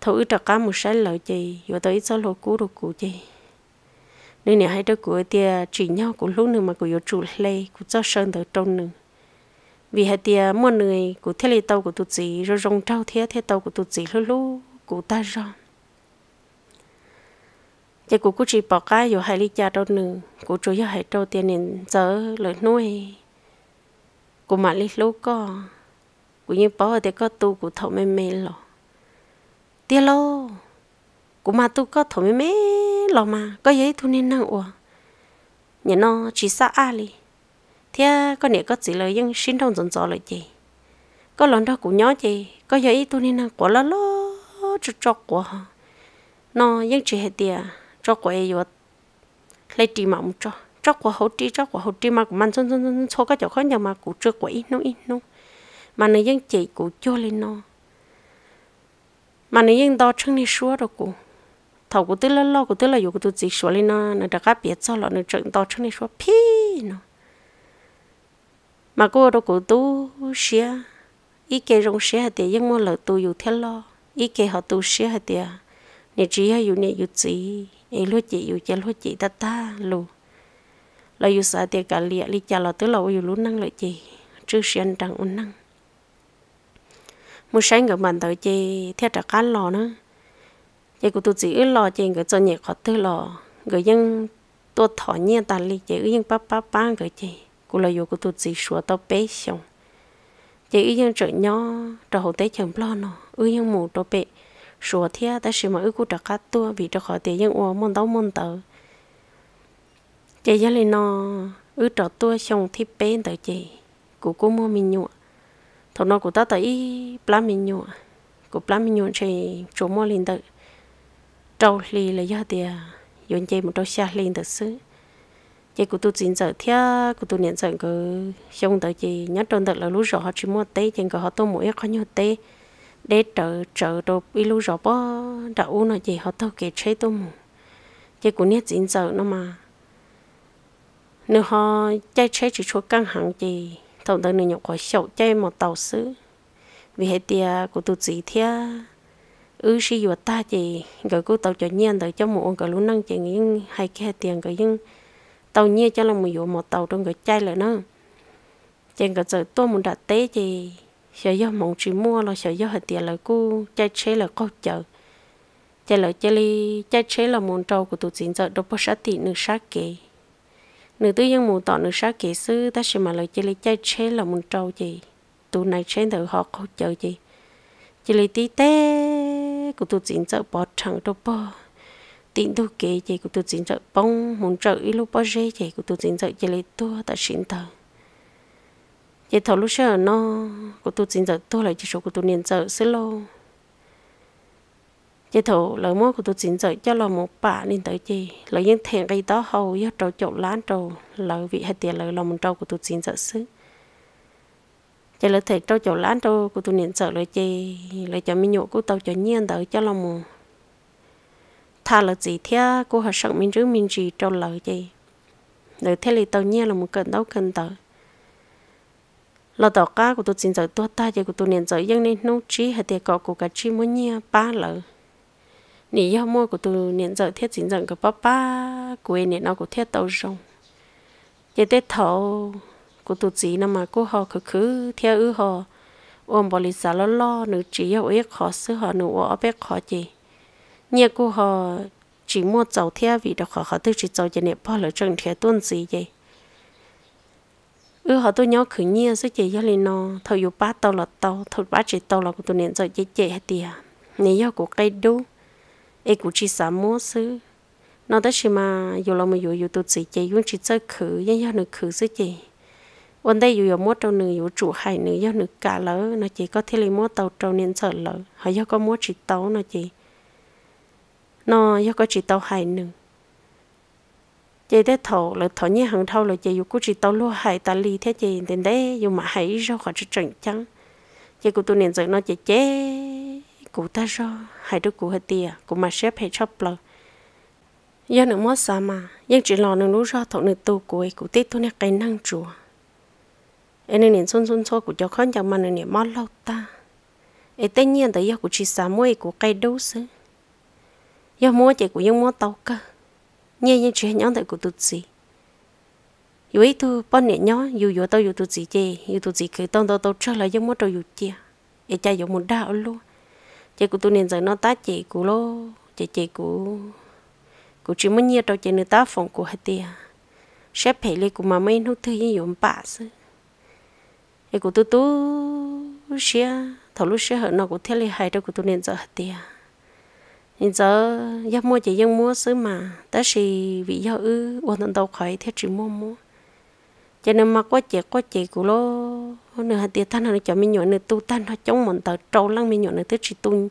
thấu trật cá một sai lời chị và tới sau lô cũ đồ cũ chị nên nhà hai đứa của tia chỉ nhau của lúc nữa mà của yếu chủ lê, của cho sơn tới trong nữa vì hai tia mua người của thế lì tàu của tụt gì rồi rong trâu thế thế tàu của tụt gì lúc lúc của ta rồi chị của cô chỉ bỏ cái rồi hai ly cha đâu nữa của chú yếu hai đâu tiền nên giờ lời nuôi. Của mà ly lúc có, của như bỏ thì có tu của thầu mê mê rồi tia lô cũng mà tôi có thổi mê lò mà, có giấy thu nên năng ủa. Nhà nó chỉ xa a li thế có nè có chỉ lời nhưng xin thông dần dò lời chị có lần đó cũng nhớ chị có giấy thu nên năng của lo lo cho cho quả nó nhưng chỉ hết tiền cho của ấy rồi lấy chỉ mà cho cho của hậu trí cho của hậu trí mà cũng mang chân chân chân cho cái chỗ khó nhà mà cũng chưa quả ít nó ít nó mà nó nhưng chị cũng cho lên nó mà nó yên đó chân đi xua đâu cô thầu cô tôi là lo cô tôi là dùng cô tôi chỉ xua lên nó nó đã cá biệt cho nó nó chân đó chân đi xua pi nó mà cô đó cô tu xia ý cái rong xia thì yên mua mà tu tôi dùng theo lo ý cái họ tu xia thì tiền nè chỉ hay dùng nè dùng chỉ ấy lúc chỉ dùng chỉ lúc chỉ ta ta luôn là dùng sao thì cả liệt li chả là tôi là dùng lúc năng lợi chỉ chứ xuyên đằng ổn năng mua sáng cái bàn tới chị theo trả cá lò nữa chị của tôi chỉ lò chị cái cho nhẹ khó tư lò. Người dân tôi thọ nhiên ta li chị dân ba ba ba cái chị. Của là yêu của tôi chỉ sửa tao bé xong chị dân trợ nhỏ, trở hậu tế chồng lo nó ư dân mù tao bé. Sửa theo ta sử mà ư của trả cá tua vì cho khỏi tiền dân ô môn tao môn tờ. Chị gia lên nó ư trở tua xong thì bé tới chị. Của cô mua mình nhụa thằng nó của ta tới plan mình nhua à. của plan mình nhua chơi chỗ mua linh tự. Trâu lì là do tiền yon chơi một trâu xa linh tự xứ. Chơi của tôi xin giờ thia, của tôi nhận giờ cứ xong tới chị. Nhất trong tự là lúc rõ họ chỉ mua tê trên cái họ tôi mỗi có nhiều tê để trợ trợ đồ bị lúc rõ bó đã u nó chị, họ tôi kể chơi tôi mù. Chơi của nét xin giờ nó mà. Nếu họ chơi chơi chỉ cho căng hàng chị tổng tới nửa nhậu khỏi sầu chơi một tàu xứ vì hệ tia của tụi gì thia, ư si vừa ta chị gọi cô tàu cho nhiên tới cho một cái luôn năng chị những hai cái tiền cái những tàu nhiên cho là một vụ một tàu trong cái chai lại nó. Trên cái giờ tôi muốn đặt tế chị sợ do mong chỉ mua là sợ do hệ tiền là cô chai chế là câu chợ. Chai là chai li chai chế là một trâu của tụi chị giờ đâu có sát tiền nữa sát kì nữ tư dân mù tỏ nữ sát kỹ sư, ta sẽ mà lời chỉ lấy chơi chế là một trâu gì tụ này trên thử họ không chờ gì chỉ lấy tí té của tụ chính trợ bỏ chẳng đâu bỏ tin tụ kế gì của tụ chính trợ bông, muốn trợ ít lúc bỏ rê gì của tụ chính trợ chỉ lấy tua, ta xin tờ chị thầu lúc sợ nó của tụ chính trợ tua lại chỉ số của tụ niên trợ xí lâu chế thủ lỡ mua của tôi xin dạy cho là một bà nên tới chi lỡ những thèn cái đó hầu yếu trâu chậu lán trâu lỡ vị hay tiền lỡ lòng một trâu của tôi xin dạy xứ. Chế lỡ thèn trâu chậu lán trâu của tôi niệm sợ lỡ chi lỡ cho mình nhộ của tàu cho nhiên tới cho là một. Tha lỡ gì thế cô họ sợ mình trước mình gì trâu lỡ chi lỡ thế là tàu nhiên là một cơn đấu cơn tới lo tỏ cá của tôi xin dạy tôi ta chị của tôi niệm sợ dân nên nấu trí hay tiền cọ của cả chi muốn nhia ba lỡ nị yêu mua của tôi niệm giờ thiết chính dẫn của papa của em nó của thiết tàu rong giờ tết thầu của tôi chỉ nằm mà cô họ cứ cứ theo ư họ ôm bỏ lịch lo lo nữ chỉ yêu ít khó xử họ nữ ở bé khó gì nhà cô họ chỉ mua dầu theo vì đó họ họ tự chỉ dầu cho nên bao lỡ trần theo tuân gì vậy ư họ tôi nhớ khử nhia sẽ chỉ cho lên nó thầu yêu ba tàu là tàu thầu ba chỉ tàu là của tôi niệm giờ chỉ chỉ hết tiệt nếu yêu của cây đu ai cũng chỉ sợ mua sư nó đó chỉ mà dù là mà dù dù tôi chỉ chỉ dùng chỉ chơi khử nhưng do nữa khử sư chỉ vấn đề dù dù mua trâu nữa dù chủ hay nữa do nữa cả lỡ, nó chỉ có thể lấy mua tàu trâu nên sợ lỡ, họ có mua chỉ tàu nó chỉ nó có chỉ tàu hai nương chị để thầu là thầu như hàng thầu là chị yêu cũng chỉ tàu lúa hai ta li thế chị đến đấy dù mà hay ra khỏi chỉ trận trắng. Chị của tôi nên nó chỉ chết cụ ta cho, hai đứa cụ hết tiệt cụ mà xếp hay chop lờ do nữa mất xa mà, nhưng chỉ lo nữa lúc cho thọ nữa tu của cụ tết tôi nè cái năng chùa. Em nên nên xuân xuân cho cụ cho khó chẳng mà nên mất lâu ta. Em tất nhiên tại do cụ chỉ xa mua cụ cây đấu xứ. Do mua chạy cụ nhưng mua tàu cơ. Nhẹ nhẹ chuyện nhau tại cụ tụt gì dù ấy tu bọn nhẹ nhỏ dù dù tao dù tụt gì chê, dù tụt gì cứ tao tao tao trở lại giống mua tao dù chia. Em cha dùng một đạo luôn chị của tôi nên giờ nó tá chị của lo chị chị của của chỉ muốn nhiều đâu chị nữa tá phòng của hết tiền xếp hệ lê của mà mấy nó thứ như vậy bả sư chị của tôi tu xia thầu lúc xia hở nó của theo lê hai đâu của tôi nên giờ hết tiền nên giờ giáp mua chị dân mua sư mà, ta chỉ vị do ư quan tâm đâu khỏi theo chị mua mua cho nên mà có chị có chị của lo nữa hạt tiền thanh nó cho mình nhọn nữa tu tan nó chống mòn tờ trâu lăng mình nhọn nữa tới chỉ tu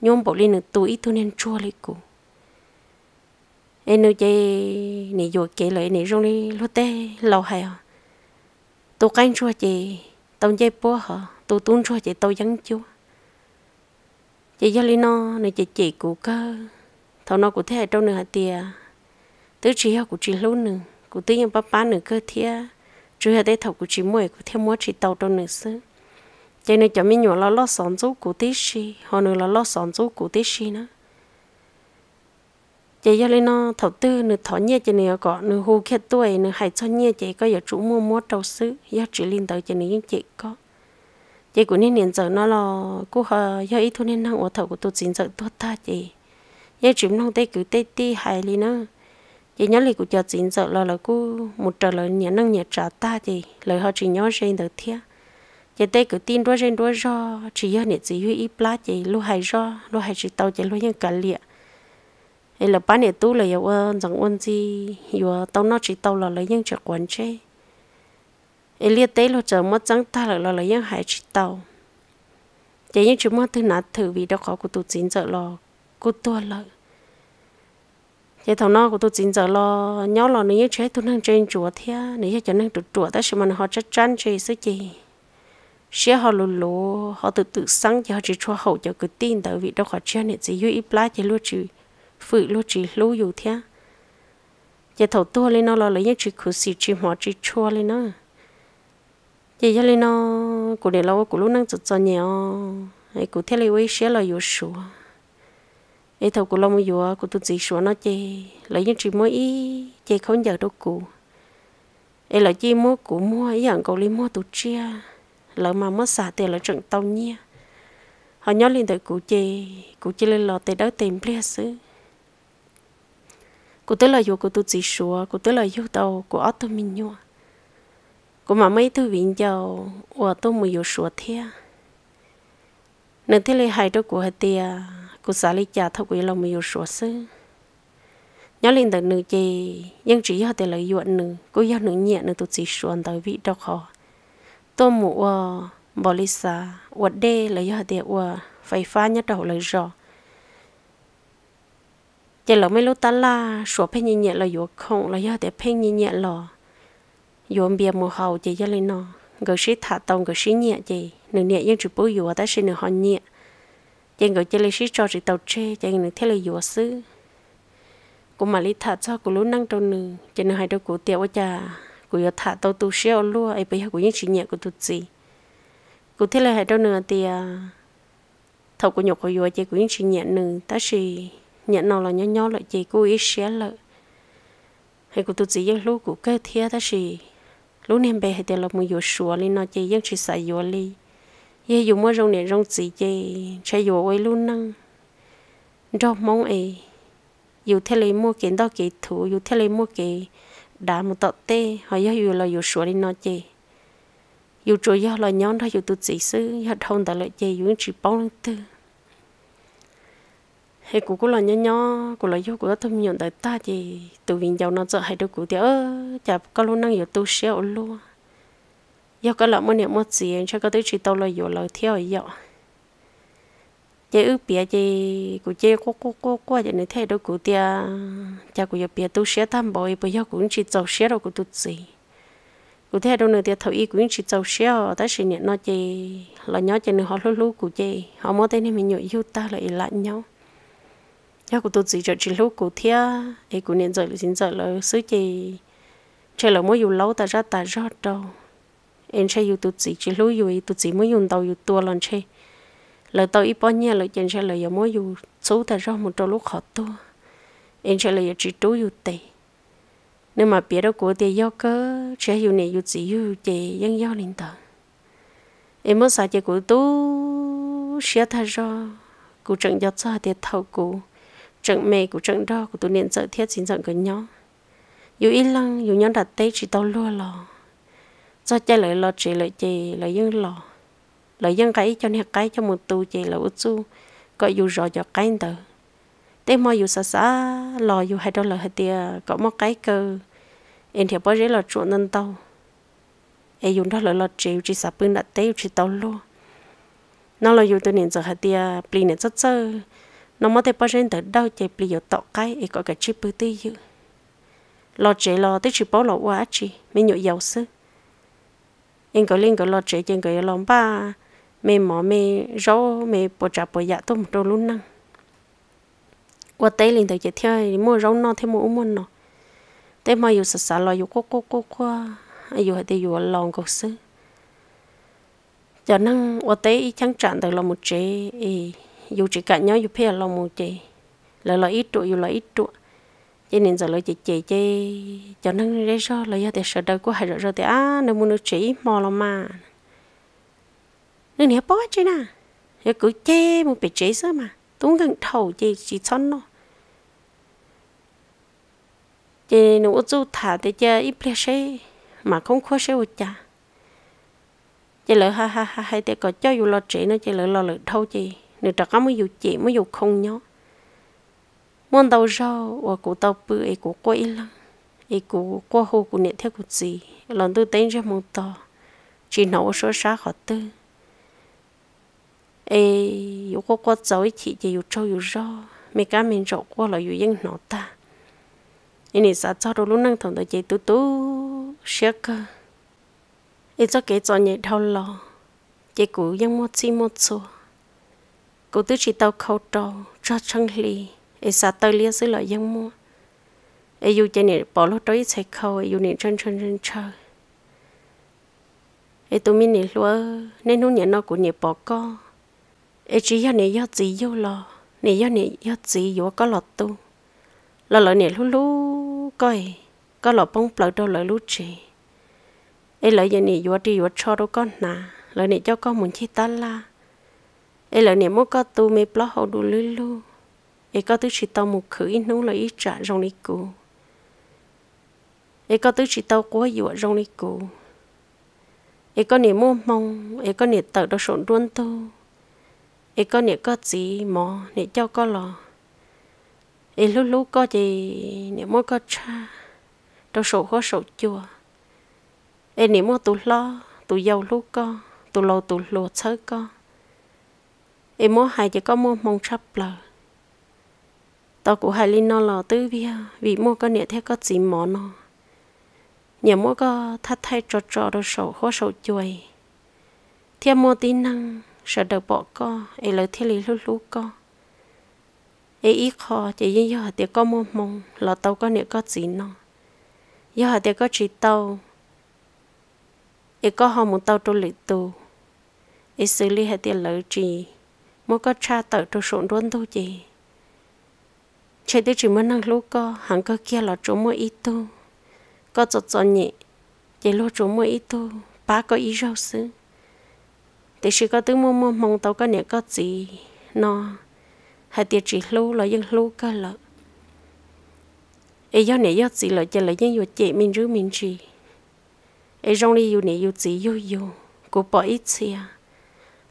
nhôm bộ lên nữa tu ít tu nên chua lấy cụ. Em nói chơi này vừa kể lại này rong đi lúc tê lâu hay à tu canh chua chị tao chơi bố hả tu tuôn chua chị tao dắng chua chị cho linh nó này chị chị cụ cơ. Thằng nó cụ thế trong nửa hạt tiền tứ chỉ học cụ chỉ luôn nữa cụ tự nhân ba ba nửa cơ thiệt chú hạt đấy thầu của chị mua của thêm mua chị tàu trong nữa xứ. Cho nên cho mình nhỏ là lo sòn chú của tí xì họ nữa là lo sòn chú của tí xì nữa. Chị cho nên nó thầu tư nữa thọ nhẹ cho nên có nữa hù khét tuổi nữa hay cho nhẹ chị có giờ chủ mua mua trâu xứ, do chị liên tới cho nên những chị có. Chị của nên hiện giờ nó là cô họ, do ý thôi nên năng ở thầu của tôi chính giờ tốt ta chị. Giờ chúng nó tây cứ tây ti hay liền nữa chị nhớ lì của cho chín giờ là là cứ một trở lời nhớ năng nhớ trả ta thì lời họ chỉ nhớ trên được thiệt chị tê cứ tin đôi trên đôi do. Chỉ nhớ nè chỉ huy ít plá chị. Lu hay do. Lu hay chỉ tàu chị lu những cả liệt ấy là bán nè tu là yêu rằng ơn gì yêu tàu nó chỉ tàu là lấy những chuyện quan chế ấy liệt tê lo chờ mất trắng ta là là những hay chỉ tàu. Chị những chuyện mất thứ nào thử vì đó khó của tụ chín giờ lo cô tua lợi thế thằng nó của tôi chính giờ lo nhớ lo nếu chế tôi đang trên chùa thế nếu cho nên được chùa ta sẽ mà họ chắc chắn chơi sự gì sẽ họ lù lù, họ tự tự sáng cho họ chỉ cho hậu cho cứ tin tại vì đâu họ chơi này chỉ yêu ít lá chỉ luôn chỉ phụ luôn chỉ lố dù thế giờ thầu tôi lên nó lo lấy những chỉ khử xì chỉ họ chỉ cho lên nó. Giờ giờ lên nó của để lâu của lúc năng chụp cho nhiều ấy của thế là với sẽ là yêu sủa ấy thầu của long vừa của tôi chỉ số nó chê. Lấy những chuyện mới ý, chê không giờ đâu cụ. Ấy là chi mua cụ mua ấy rằng cậu lấy mua tụt chia lỡ mà mất xả tiền là trận tàu nhia họ nhớ lên tới cụ chê cụ chê lên lò tới đó tìm lia xứ. Cụ tới là vừa của tôi chỉ số cụ tới là vừa tàu của ở tôi mình nhua cụ mà mấy thứ viện giàu và tôi mới vừa số thế nên thế là hai đứa của hai tia cô xã lý cha thâu quý lòng mà yêu sủa sư. Nhớ lên tận nữ chị nhưng chỉ họ thể lợi dụng nữ, cô yêu nữ nhẹ nữ tụt chỉ xuân tới vị đau khổ tôi mua ờ, bỏ lý xa quật đê là do thể của phải pha nhất đầu lời rõ. Chỉ lỡ mấy lúc ta la sủa phê nhẹ nhẹ là yếu không là do thể phê nhẹ nhẹ lò. Yếu bia mùa hầu chỉ cho lên nó người sĩ thả tông người sĩ nhẹ chị nữ nhẹ nhưng chỉ bố yếu ta sẽ nữ họ nhẹ chẳng gọi chơi lấy sĩ cho chị tàu tre chẳng người theo lời dùa sư cô mà lý thả cho cô lúc năng trong nữ chẳng nên hai đôi cô tiêu ở cha cô yêu thả tàu tu xeo luôn ấy bây giờ cô những chuyện nhẹ của tụt gì cô theo lời hai đôi nữa thì à, thầu cô nhục cô yêu chị cô những chuyện nhẹ nữ ta chỉ nhẹ nào là nhỏ nhỏ lại chị cô ít xé lại hay cô tụt gì những lúc cô cơ thiệt ta chỉ lúc nem bé hay tiền là mua yêu sủa lên nó chị những chuyện xài yêu li ye dùng mua rong nè rong chỉ ye chạy dù ấy luôn năng cho mong ấy dù thế lấy mua kiến đó kiện thủ dù thế lấy mua kiện đã một tọt tê họ yêu dù là dù sủa đi nó chê dù chủ yếu là nhón đó dù tụt chỉ sư dù thông tại lại chứ dù chỉ bóng lăng tư hay cụ cũng là nhỏ nhỏ cụ là yêu cụ đó thông nhận tại ta thì từ viên giàu nó sợ hay đâu cụ thì ơ chả có luôn năng yêu tu sẹo luôn giờ có lỡ mua niệm mua gì cho có tới chỉ tao là nhiều lời theo vậy chế ước bia chế của chế cô cô cô cô chế này thế đâu của tia cha của giờ bia tu sửa tam bồi bây giờ cũng chỉ giàu sửa đâu của tu gì của thế đâu nữa tia thầu y cũng chỉ giàu sửa ta sẽ nhận nó chế là nhớ chế nữa họ lú lú của chế họ mới thấy nên mình nhớ yêu ta lại lại nhau nhớ của tu gì cho chỉ lú của thế ấy của nên giờ là xin giờ là sứ chế chơi là mới dù lâu ta ra ta ra đâu em sẽ yêu tu chỉ chỉ lối yêu tu chỉ mới dùng đầu yêu tua lần chơi lời tao ít bao nhiêu, lời chân sẽ lời mới yêu số thật ra một trâu lúc khó to em sẽ lời chỉ trú yêu tệ nếu mà biết đâu của tiền do cơ sẽ dù này yêu chỉ yêu chị dân do linh tờ. Em mới xài chị của tu sẽ thật ra của trận do cho tiền thầu của trận mẹ của trận đó của tụi niệm sợ thiết xin giận cái nhau dù ít lăng, dù nhau đặt tay chỉ tao luôn lò do chơi lại lo chỉ lại chị lại dân lò lại dân cái cho nên cái cho một tu chỉ là út su có dù rõ cho cái tờ. Thế mà dù xa xa, lo dù hai đôi là hai tia có một cái cơ. Em thì bao giờ là chuột nên tàu em dùng đó là lo chịu chỉ sắp bưng đặt tế chỉ tàu luôn nó là dù tôi nên giờ hai tia pli này rất sơ nó mới thấy bao giờ tới đâu chỉ pli dù tọt cái, em có cái chip bự tí dữ lo chế lo tới chỉ bảo lo quá chỉ mình nhọ giàu sức em có liên có lo chế trên cái lòng ba. Mẹ mỏ mẹ rau mẹ bò chả bò dạ tôm đồ luôn năng qua tây liền tới chế theo mua rau no thêm mua mua nó thế mà yêu sợ sợ lo yêu cô cô cô qua yêu hay tây yêu lòng cuộc sư cho năng qua tây chẳng chặn được là một chế yêu chỉ cả nhau yêu phe là một chế là là ít trụ yêu là ít trụ cho nên giờ lời chị chị chị cho nó đấy cho là do để sợ đời của hai rồi rồi thì à nó muốn nó chỉ mò lo mà. Nên hiểu bó chứ nè. Hiểu cứ chê một bị chế sao mà. Tốn gần thầu chị chỉ chọn nó. Chị nó chú thả thì chơi ít bia xe mà không khó xe một chả. Chị lỡ ha ha ha hay để có cho dù lo chị nó chị lỡ lo lỡ thâu chị, nếu trả có mới dù chị mới dù không nhó muốn đầu rau và cụ tàu bự ấy cụ quậy lắm ấy cụ qua hồ cụ nhẹ theo cụ gì lần tôi tên ra một tờ chỉ nấu số sát họ tư ấy yêu có có dấu chị chỉ yêu trâu yêu rau mấy cá mình trộn qua là yêu yên nó ta. Ấy này sao cho đồ lúc năng thằng đó chị tú tú xia cơ. Ấy cho cái cho nhẹ thâu lo, chị cũ yên một chi một số cụ tứ chỉ tàu khâu trâu cho chân lì e sa tao lia sư lợi dân mua. E dù chị nè bỏ lót đôi chạy khâu e dù nè chân chân chân chơi e tụi mình nè lúa nên nó nhận nó của nè bỏ co. E chỉ cho nè do gì vô lò nè do nè do gì vô có lọt tu. Lo lợi nè lú lú coi, có lọt bông lợi đâu lợi lú chì e lợi giờ nè vô đi vô cho đâu con nà lợi nè cho con muốn chi ta la. E lợi nè mua có tu, mê blo hậu đủ lú lú ê, có thứ chỉ tao một khử ít nú là ít trả rong đi cụ ê, có thứ chỉ tao quá vô rong đi cụ ê, có niệm mua mong ê, có niệm tự đâu sộn đuôn tu ê, có niệm có gì mò niệm cho có lò. Ê lúc lúc có gì niệm mua có cha. Đâu sổ khó sổ chùa. Ê niệm mua tụ lo tụ giàu lúc có tụ lò tụ lùa sớ có. Ê mua hai chỉ có mua mong sắp lời tao cũng hay linh nó lò tư bia vì mua có nhẹ thế có gì mỏ nó. Nhà mua có thắt thay trò trò đồ sổ khó sổ chuối theo mua tí năng, sợ đầu bỏ co, ấy lời thiên lý lúc lúc co. Ấy ít khó, chỉ riêng do thì có mua mong lò tàu có nhẹ có gì nó. Do thì có chỉ tàu, ấy có họ muốn tàu trôi lịch tù. Ấy xử lý hết tiền lợi gì mua có cha tàu trôi sụn luôn đâu gì chạy tới chỉ muốn năng lúc co hàng có kia là chỗ mua ít tu có chột cho nhẹ chỉ lo chỗ mua ít tu ba có ít rau xứ thì chỉ có tiếng mua mua mong tàu có nhẹ có gì nó hay tiệt chỉ lưu là dân lưu cơ lợ ấy do nhẹ do gì là chỉ là dân vô chị mình rứa mình gì ấy trong đi vô nhẹ vô gì vô vô của bỏ ít xia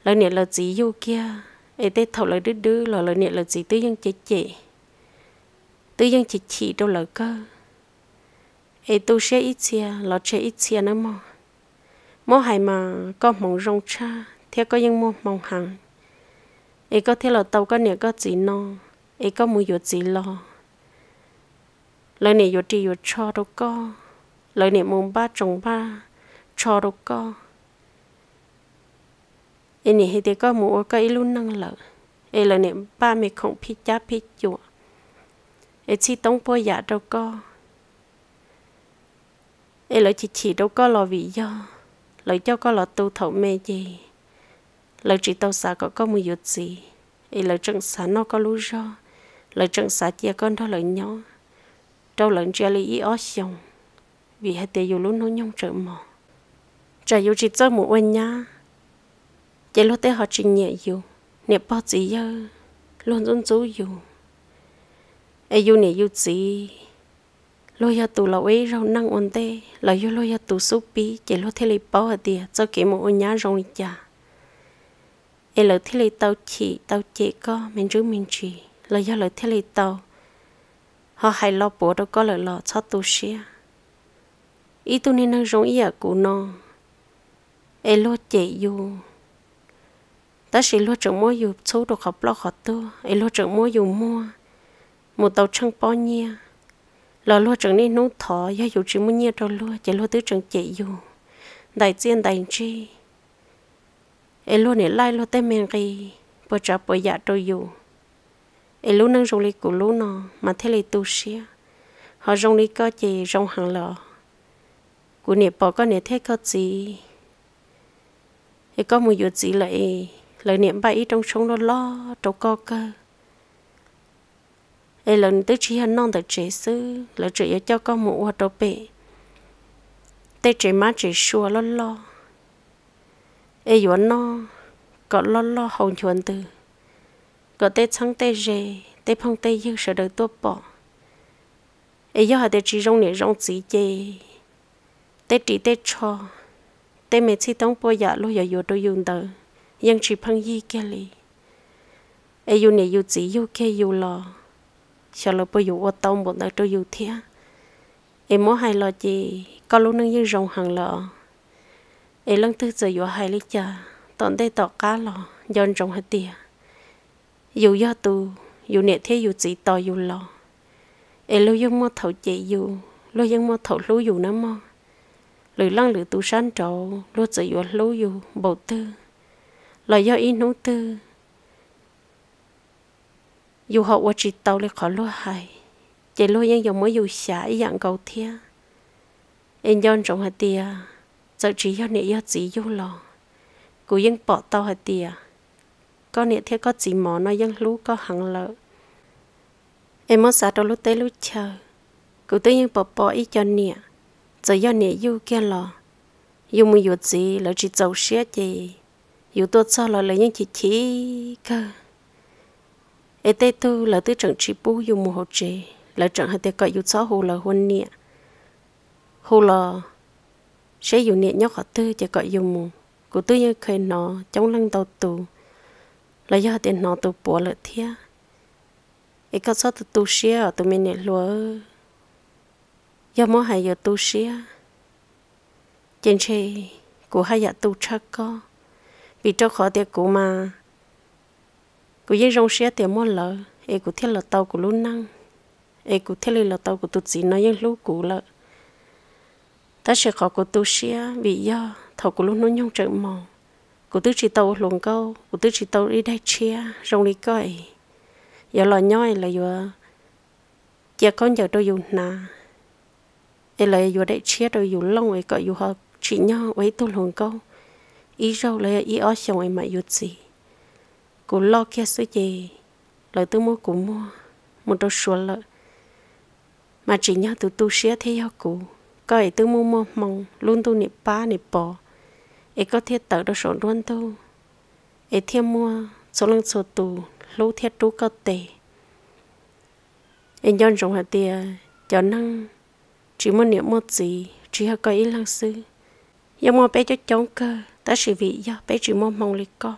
lời nhẹ là gì vô kia ấy tết thầu lời đứa đứa là lời nhẹ là gì tư dân chị chị tư dân chỉ chỉ đâu lỡ cơ. Ấy tu sẽ ít xia lọ sẽ ít xia nữa mà mỗi hai mà có mong rong cha theo có những mua mong hàng ấy có theo là tàu có nè có gì nó ấy có mua yuột gì lo. Lời này yuột đi yuột cho đâu có, lời này mùng ba trồng ba cho đâu có. Ấy này thì có mua có ít luôn năng lợi. Ấy lời này ba mẹ không phi cha phi chuột ấy chỉ tông po giả dạ đâu có. Ấy lời chỉ chỉ đâu có lo vì do. Lời cho có lo tu thầu mê gì. Lời chỉ tàu xa có có một chút gì. Ấy lời chân xa nó có lú do. Lời chân xa chia con đó lời nhỏ đâu lần chia lý ý ó xong vì hai tiền dù lú nó nhông trợ mò. Trả dù chỉ cho một anh nhá. Chỉ lúc tế họ trình nhẹ dù. Nẹp bao gì giờ luôn luôn chú dù ai yêu nè yêu gì lôi ya tụ là ấy rau năng ổn tê. Là yêu lôi ya tụ số pi chỉ lôi thế lấy bao hạt địa cho kỹ một ôn nhà rong cha ai là thế lấy tàu chỉ tàu chỉ có, mình giữ mình chỉ là do lời thế lấy tàu họ hay lo bộ đâu có lời lo cho tụ xia. Ý tụ nên năng rong ý à cụ nó ai lo chỉ yêu ta chỉ lo chừng mua yêu số đồ học lo học tu ai lo chừng mua yêu mua một tàu trăng bao nhiêu lò lúa chẳng nên nấu thọ do dù chỉ muốn nhiêu đâu lúa chỉ lúa tứ chẳng chạy dù. Đại chiến đại chi ấy lúa này lai lúa tên men gì bữa trả bữa dạ đâu dù. Ấy lúa nâng rong li của lúa nó mà thế li tu xia. Họ rong li có chỉ rong hàng lò. Của nè bỏ có nè thế có gì ấy có một chút gì lại lời niệm bài trong sống lo lo, trâu co cơ ấy lần tới chỉ hắn non được chế sư là chỉ cho con mũ hoặc đồ bể. Tê chỉ má chỉ xua lo lo. Ấy yếu nó có lo lo hồng chuẩn từ. Có tê trắng tê rề, tê phong tê dư sợ đời tốt bỏ. Ấy do hà tê chỉ rong nè rong chỉ chê. Tê chỉ tê cho, tê mẹ chỉ tông bò dạ lo yếu đồ dùng đời chỉ phong y kia li ấy yếu nè yếu chỉ yếu kia yếu lo cho lo bây giờ ô tô một ta tôi dù thế em muốn hay lo gì có lúc nâng như rồng hàng lọ em lần thứ giờ vừa hay lý cha tận đây tọt cá lọ dọn rồng hết tiền dù do tu dù nẹt thế dù chỉ to dù lọ em lưu dân mua thầu chị dù, lưu dân mua thầu lúa dù nó mò. Lười lăng lười tu sáng trầu lưu chỉ vừa lưu dù bầu tư. Lo do in nấu tư dù họ qua chỉ tàu lại khó lúa hay chỉ lúa những dòng mới dù xả dạng cầu thia. Em dân trong hạt tia sợ chỉ do nệ do chỉ dù lò cú yên bỏ tàu hạt tia có nệ thế có chỉ mỏ nó yên lú có hằng lợ. Em mới xả trong lúc tế lúc chờ. Cú tự nhiên bỏ bỏ ý cho nệ sợ do nệ dù kia lò dù mua dù gì là chỉ giàu xía gì dù tôi sao là lấy những chỉ chỉ cơ ê, tê tu là tư trận chỉ bú dùng một hồ chế là trận hay tê gọi dùng xó hồ là huân nịa. Hồ là sẽ dùng nịa nhóc họ tư chỉ gọi dùng một của tư như khơi nó trong lăng đầu tù. Là do tiền nó tù bỏ lợi thia. Ê, có sao tù tu xia ở tù mình nhẹ lúa do mỗi hay giờ tu xia trên chê của hai giờ tu chắc có. Vì cho khó tiệc cụ mà cô dây rong xe tiền mua lợ e cô thiết là tàu của luôn năng. E cô thiết là tàu của tụt gì nó những lú cũ lợ. Ta sẽ khó của tu xe vì do, thầu của luôn nó nhung trợ mò. Cô tư chỉ tàu luồng câu cô tư chỉ tàu đi đây chia, rong đi coi giờ lo nhoi là vừa giờ con giờ tôi dùng nà. E là vừa đây chia tôi dùng lông ấy gọi vừa họ chỉ nhau ấy tôi luồng câu. Ý rau là ý ở xong ấy mà vừa gì cô lo kia số gì lời tôi mua cũng mua một đôi sủa lợ mà chỉ nhớ tụi tu sửa thế nhau cụ có ấy tôi mua mua mong luôn tu nịp ba nịp bò. Ấy có thiết tự đôi số luôn tu. Ấy thêm mua số lần số tu lâu thiết tu có tệ ấy nhân rộng hạt tiền cho năng, chỉ muốn niệm một gì chỉ hay có ý lăng sư giờ mua bé cho chống cơ, ta chỉ vì do bé chỉ mua mong lịch con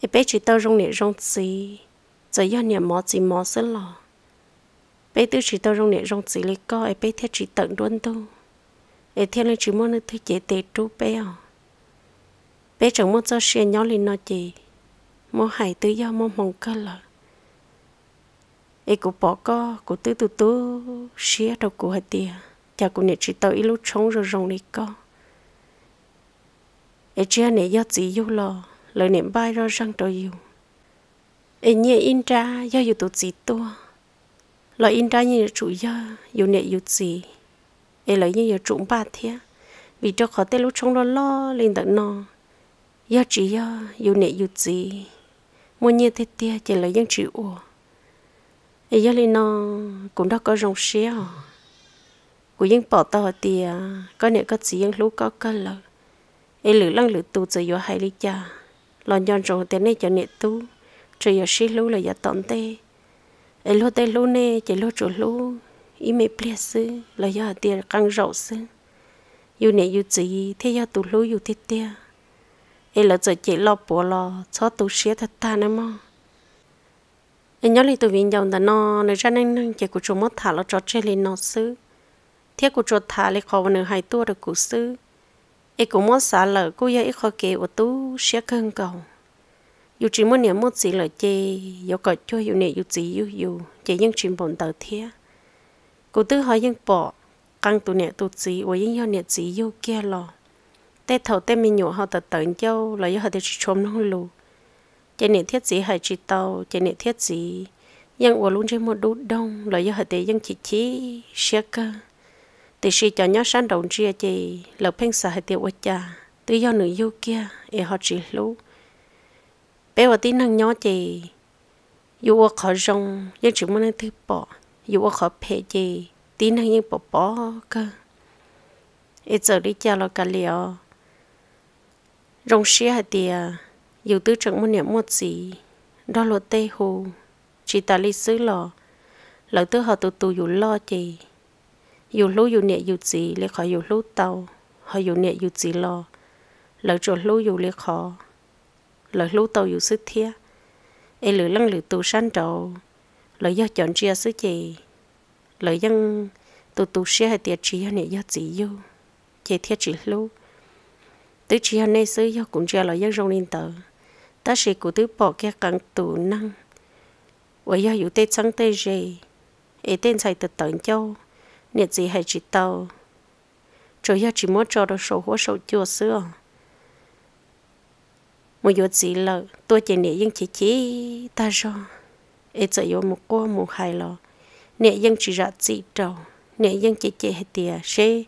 e bé chỉ tao rong nè rong gì giờ giờ nè mò gì mò sơ lò. Bé tư chỉ tao rong nè rong gì lấy co e bé thiết chỉ tận luôn tu e thiên lên chỉ muốn thứ chế tệ trú bé à. Bé chẳng muốn cho xe nhỏ lên nó gì mua hải tư do mua mong cơ lợ. ấy bỏ co cũng tư tư tư xía đâu cũng hay tiền chả chỉ tao ít lúc trống rồi rong đi co. Ấy chia nè do chỉ yêu lo lời niệm bay ra răng đồ yêu. Ấy nhẹ in ra do yêu tổ chỉ tua. Lời in ra như chủ do yêu nhẹ yêu gì, ấy lời như yêu trụng ba thế vì cho khó tê lúc trong lo lo lên tận nó do chỉ do yêu nhẹ yêu gì, muốn nhẹ thế tia chỉ lời dân chịu ủa. Ấy giờ lên nó cũng đã có rong xía của dân bỏ tao tia có nhẹ có chỉ dân lúc có cơ lợi ấy lử lăng lử tu giờ yêu hay lý cha lon nhon rồi tên này cho nè tu. Rồi yo xí lú là giờ tận tê. Ấy lú tê lú nè chỉ lú chỗ lú ý mẹ ple sư, là giờ tiền căng rậu sư. Yêu nè yêu chỉ, thế giờ tu lú yêu thế tia ấy là giờ chỉ lo bỏ lo cho tu xía thật ta nè mà ấy nhớ lại tu viên dòng đó nó nơi ra nên chỉ của chúng mất thả lo cho chơi lên nó sư. Thế của chúng thả lại khó vào nửa hai tua được của sư ấy cũng muốn xả lỡ cô giờ ít khó kể của tú sẽ cơn cầu. Dù chỉ muốn niệm một gì là chê dù có cho dù nè dù gì dù dù, chỉ những chuyện bổn tờ thế cô tư hỏi những bỏ, căng tụ nè tụ gì và những do nè gì dù kia lo tê thầu tê mình nhổ họ tờ tận châu là do họ tê chỉ trộm nó lù. Chỉ nè thiết gì hay chỉ tàu chỉ nè thiết gì nhưng ở luôn trên một đút đông là do họ tê những chỉ chỉ sẽ cơ thì khi cho nhau sáng đầu chia chị, lỡ phèn sợ hai tiêu cha. Tự do nữ yêu kia e họ chỉ lú. Bé và tí năng nhau chị. Yêu ở khó rong, nhưng chỉ muốn thứ bỏ. Yêu ở khó phê chị, tí năng nhưng bỏ bỏ cơ. E giờ đi cha lo cả liều rong xia hai tiề yêu tứ chẳng muốn niệm một gì, đó là tê hồ chỉ ta lý xứ lò lỡ tứ họ tụ tụ dù lo chị dù lú dù nhẹ dù gì lấy khỏi dù lú tàu họ dù nhẹ dù gì lo lỡ rồi lú dù lấy khó lỡ lú tàu dù sức thia ai lỡ lăng lỡ tù san trầu lỡ do chọn chia sức gì lỡ dân tù tù xe hay tiệt chia nhẹ do gì yêu, chế thiết chỉ lú tứ chia này sư do cũng chia lỡ dân rong lên tờ ta sẽ cụ tứ bỏ cái cẳng tù năng vậy do dù tê trắng tê dê ấy tên xài từ tận châu nhiệt gì hay chỉ tàu rồi giờ chỉ muốn cho được số hóa số chua xưa một giờ gì là tôi chỉ nhẹ nhưng chỉ chỉ ta rồi ấy giờ yo một cô một hai lo nhẹ nhưng chỉ ra chỉ đầu nhẹ nhưng chỉ chỉ hết tiền xe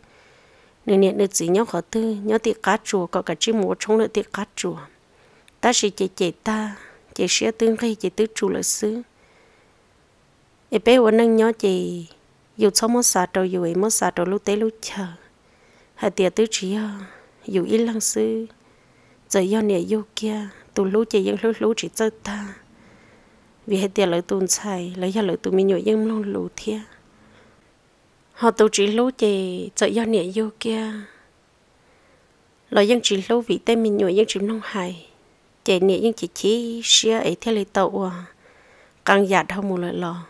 nhẹ nhẹ được gì nhau khó tư nhau tiệt cá chùa có cả chỉ mua trong được tiệt cá chùa ta chỉ chỉ chỉ ta chỉ xe tương khi chỉ tứ chùa là xứ ấy bé vẫn năng nhau chỉ dù cho mất xa trâu, dù ấy mất xa trâu, lúc tế lúc chờ. Hai tiệt tứ chỉ dù ít lăng sư. Giờ do nè yêu kia tụ lúc chỉ những lúc lúc chỉ chơi ta. Vì hai tiệt lợi tuôn xài lấy do lợi tụ mình nhồi những luôn lù thia. Họ tụ chỉ lúc chỉ giờ do nè yêu kia. Lợi dân chỉ lúc vì tên mình nhồi những chỉ nông hài. Chạy nè những chỉ chỉ xia ấy theo lời tàu à. Càng giả hơn một lời lò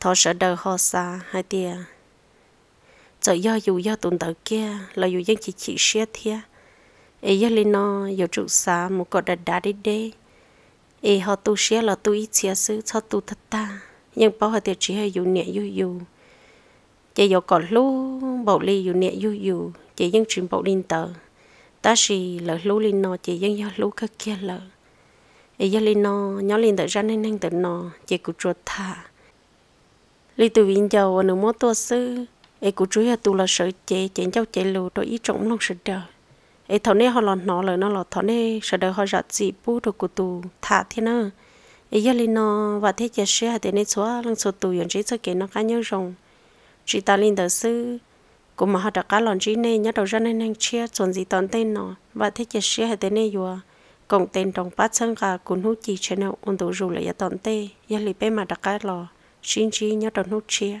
thọ sợ đời họ xa hai tia. Giờ do dù do tụi tờ kia, là dù dân chỉ chỉ xe thia. Ấy giờ lên nó dù trụ xa một cột đặt đá đi đê. Ấy họ tu xe là tu ít xe sư cho tu thật ta. Nhưng bảo họ tiệt chỉ hay dù nhẹ dù dù. Chỉ dù còn lú bảo ly dù nhẹ dù dù. Chỉ dân chuyện bảo linh tờ. Ta chỉ là lú lên nó chỉ dân do lú các kia là ấy giờ lên nó nhỏ lên tờ ra nên nên tờ nó chỉ cụ chuột thả lý tu viên giàu ở nửa mốt tua sư. Ấy cũng chú ý tu là sợ chế chế cháu chế lù, rồi ý trọng lòng sợ đời ấy thằng này họ lọt nó lời nó lọt thằng này sợ đời họ giặt gì bù rồi của tu thả thế nữa ấy giờ lên nó và thế chế xe thế này xóa lần số tu yon chế cho cái nó cá nhớ rồng. Chỉ ta lên đời sư cũng mà họ đã cá lòn chỉ này nhớ đầu ra nên năng chia, chuẩn gì tòn tên nó và thế chế xe thế này vừa cộng tên trong bát chân cả cũng hút chi cho nó ôn tụ rồi lại tòn tê. Giờ linh bé mà đã cá lò xin chi nhớ đầu nút chia